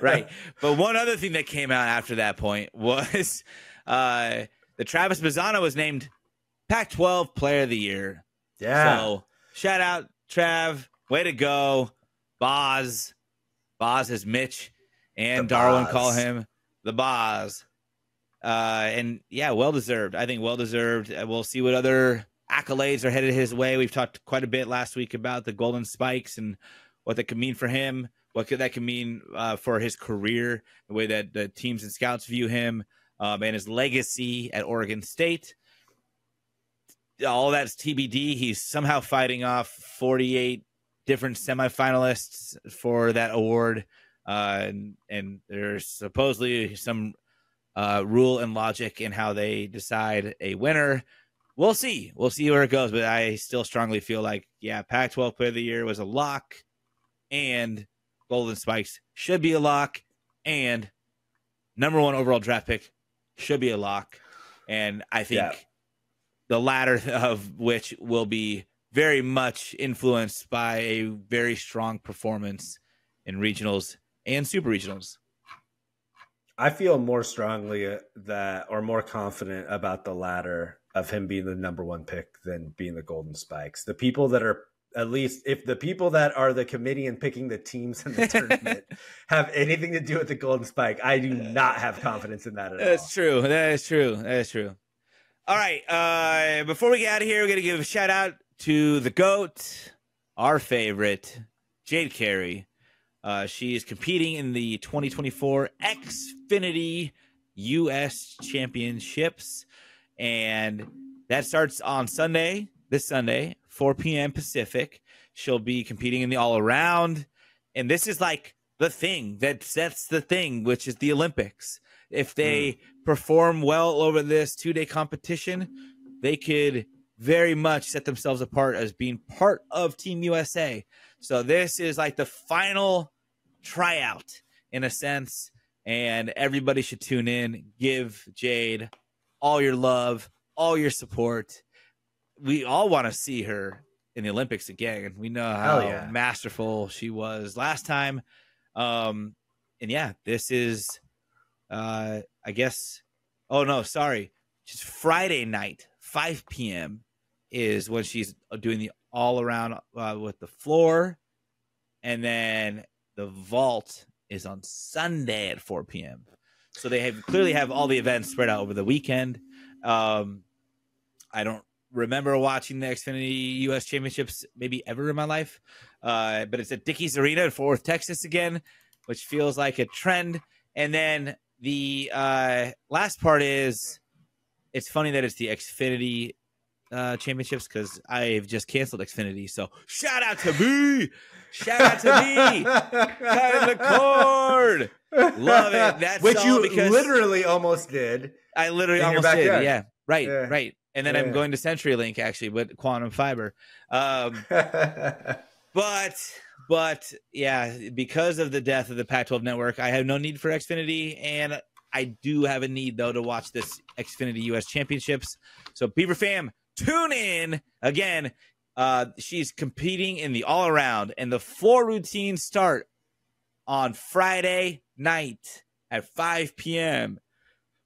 right. But one other thing that came out after that point was [LAUGHS] uh the Travis Bazzana was named Pac-12 Player of the Year. yeah. So shout out Trav, way to go, Boz, Boz is Mitch and The Darwin Boz. call him the Boz. Uh, and yeah, well deserved. I think well deserved. Uh, We'll see what other accolades are headed his way. We've talked quite a bit last week about the Golden Spikes and what that could mean for him. What could that could mean uh, for his career, the way that the teams and scouts view him, um, and his legacy at Oregon State. All that's TBD. He's somehow fighting off 48 different semifinalists for that award, uh, and, and there's supposedly some uh, rule and logic in how they decide a winner. We'll see. We'll see where it goes, but I still strongly feel like, yeah, Pac 12 Player of the Year was a lock, and Golden Spikes should be a lock, and number one overall draft pick should be a lock. And I think Yeah. the latter [LAUGHS] of which will be very much influenced by a very strong performance in regionals and super regionals. I feel more strongly uh, that, or more confident about the latter of him being the number one pick than being the Golden Spikes. The people that are at least if the people that are the committee and picking the teams in the [LAUGHS] tournament have anything to do with the Golden Spike, I do not have confidence in that at all. That's true. That is true. That is true. All right. Uh, before we get out of here, we're gonna give a shout out to the goat, our favorite, Jade Carey. Uh, she is competing in the 2024 Xfinity U.S. Championships, and that starts on Sunday. This Sunday, 4 p.m. Pacific. She'll be competing in the all around, and this is like the thing that sets the thing, which is the Olympics. If they hmm. perform well over this two day competition, they could very much set themselves apart as being part of Team USA. So this is like the final tryout in a sense, and everybody should tune in. Give Jade all your love, all your support. We all want to see her in the Olympics again. We know how yeah. masterful she was last time. Um, and yeah, this is, uh, I guess. Oh no, sorry, just Friday night, 5 p.m. is when she's doing the all around uh, with the floor, and then the vault is on Sunday at 4 p.m. So they have clearly have all the events spread out over the weekend. Um, I don't remember watching the Xfinity U.S. Championships maybe ever in my life, uh, but it's at Dickies Arena in Fort Worth, Texas again, which feels like a trend. And then the uh, last part is it's funny that it's the Xfinity uh, championships because I've just canceled Xfinity. So shout out to me, shout out to me, [LAUGHS] cutting the cord. Love it. [LAUGHS] That's Which you because literally almost did. I literally almost did. Yeah, right, Yeah. right. And then Yeah. I'm going to CenturyLink actually with quantum fiber. Um, [LAUGHS] but but yeah, because of the death of the Pac-12 network, I have no need for Xfinity, and I do have a need though to watch this Xfinity U.S. Championships. So Beaver fam, tune in again. Uh, she's competing in the all around, and the four routines start on Friday night at 5 p.m.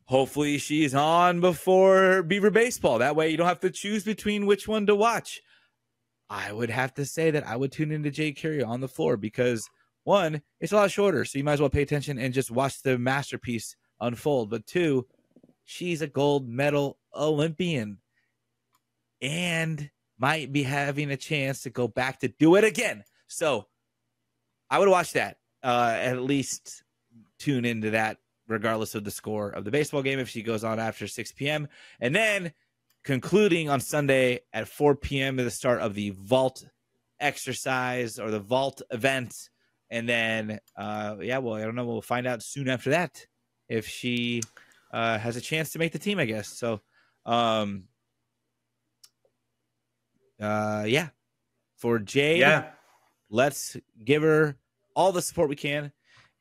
Hopefully, she's on before Beaver baseball. That way, you don't have to choose between which one to watch. I would have to say that I would tune into Jade Carey on the floor because one, it's a lot shorter, so you might as well pay attention and just watch the masterpiece unfold. But two, she's a gold medal Olympian and might be having a chance to go back to do it again. So I would watch that. Uh, at least tune into that, regardless of the score of the baseball game if she goes on after 6 p.m. And then concluding on Sunday at 4 p.m. at the start of the vault exercise or the vault event. And then, uh, yeah, well, I don't know. We'll find out soon after that if she uh, has a chance to make the team, I guess. So, um, uh, yeah, for Jade, yeah. let's give her all the support we can.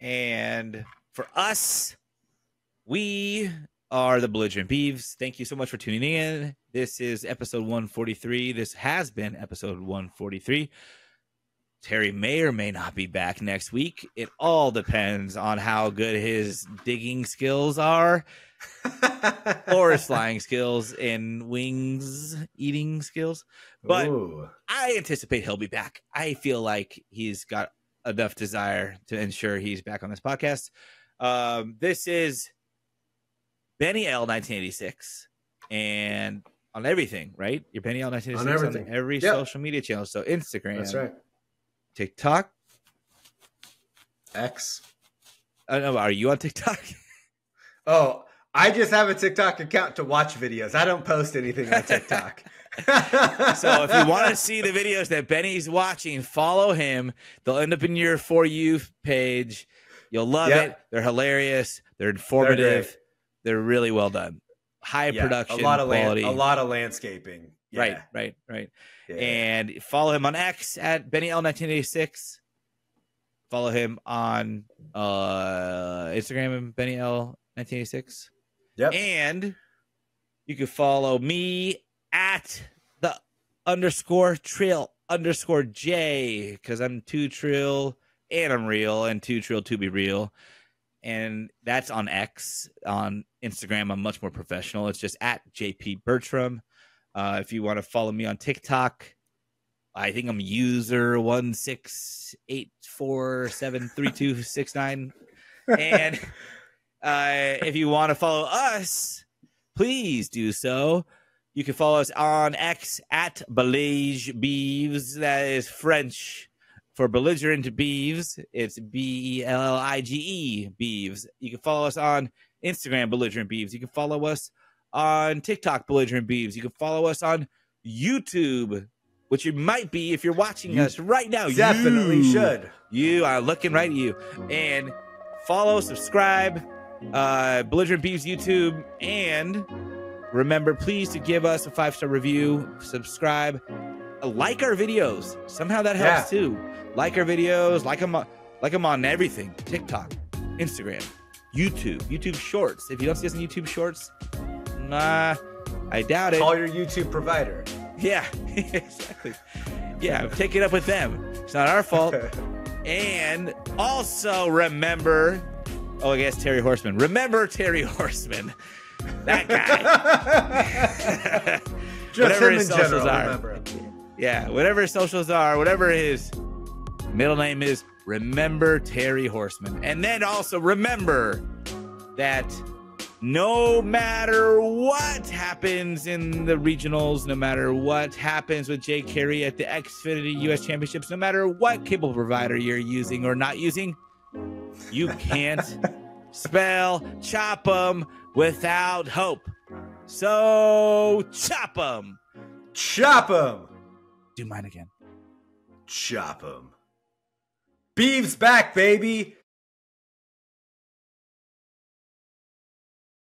And for us, we are the Belligerent Beavs. Thank you so much for tuning in. This is episode 143. This has been episode 143. Terry may or may not be back next week. It all depends on how good his digging skills are, [LAUGHS] or his flying skills, and wings eating skills. But Ooh. I anticipate he'll be back. I feel like he's got enough desire to ensure he's back on this podcast. Um, this is Benny L 1986 and on everything, right? You're Benny L 1986 on, everything. every Yep. social media channel. So Instagram, That's right. TikTok. X. I don't know, are you on TikTok? [LAUGHS] Oh, I just have a TikTok account to watch videos. I don't post anything on TikTok. [LAUGHS] so if you want to see the videos that Benny's watching, follow him. They'll end up in your for you page. You'll love Yep. it. They're hilarious. They're informative. They're, great. really well done. High Yeah, production, a lot of land, quality. a lot of landscaping. Yeah, Right, right, right. yeah. And follow him on X at Benny L1986. Follow him on uh Instagram and Benny L1986. Yep. And you can follow me at the underscore trail underscore J because I'm too trill and I'm real and too trill to be real. And that's on X. On Instagram, I'm much more professional. It's just at JP Bertram. Uh, if you want to follow me on TikTok, I think I'm user one six eight four seven three two six nine. [LAUGHS] And uh, if you want to follow us, please do so. You can follow us on X at Bellige Beavs. That is French for belligerent beavs. It's B E L L I G E Beavs. You can follow us on Instagram, Belligerent Beavs. You can follow us on TikTok, Belligerent Beavs. You can follow us on YouTube, which you might be if you're watching You us right now. Definitely You- should. You are looking right at you. And follow, subscribe, uh, Belligerent Beavs YouTube, and remember, please to give us a five star review, subscribe, like our videos. Somehow that helps too. Like our videos, like them, like them on everything: TikTok, Instagram, YouTube, YouTube Shorts. If you don't see us in YouTube Shorts, nah, I doubt it. Call your YouTube provider. Yeah, [LAUGHS] exactly. Yeah, [LAUGHS] take it up with them. It's not our fault. [LAUGHS] And also remember, oh, I guess Terry Horseman. Remember Terry [LAUGHS] Horseman, that guy. [LAUGHS] Whatever his socials general, are. remember. yeah, whatever his socials are, whatever his middle name is, remember Terry Horseman. And then also remember that no matter what happens in the regionals, no matter what happens with Jade Carey at the Xfinity US Championships, no matter what cable provider you're using or not using, you can't spell chop 'em without hope. So chop 'em. Chop him. Do mine again. Chop him. Beavs back, baby.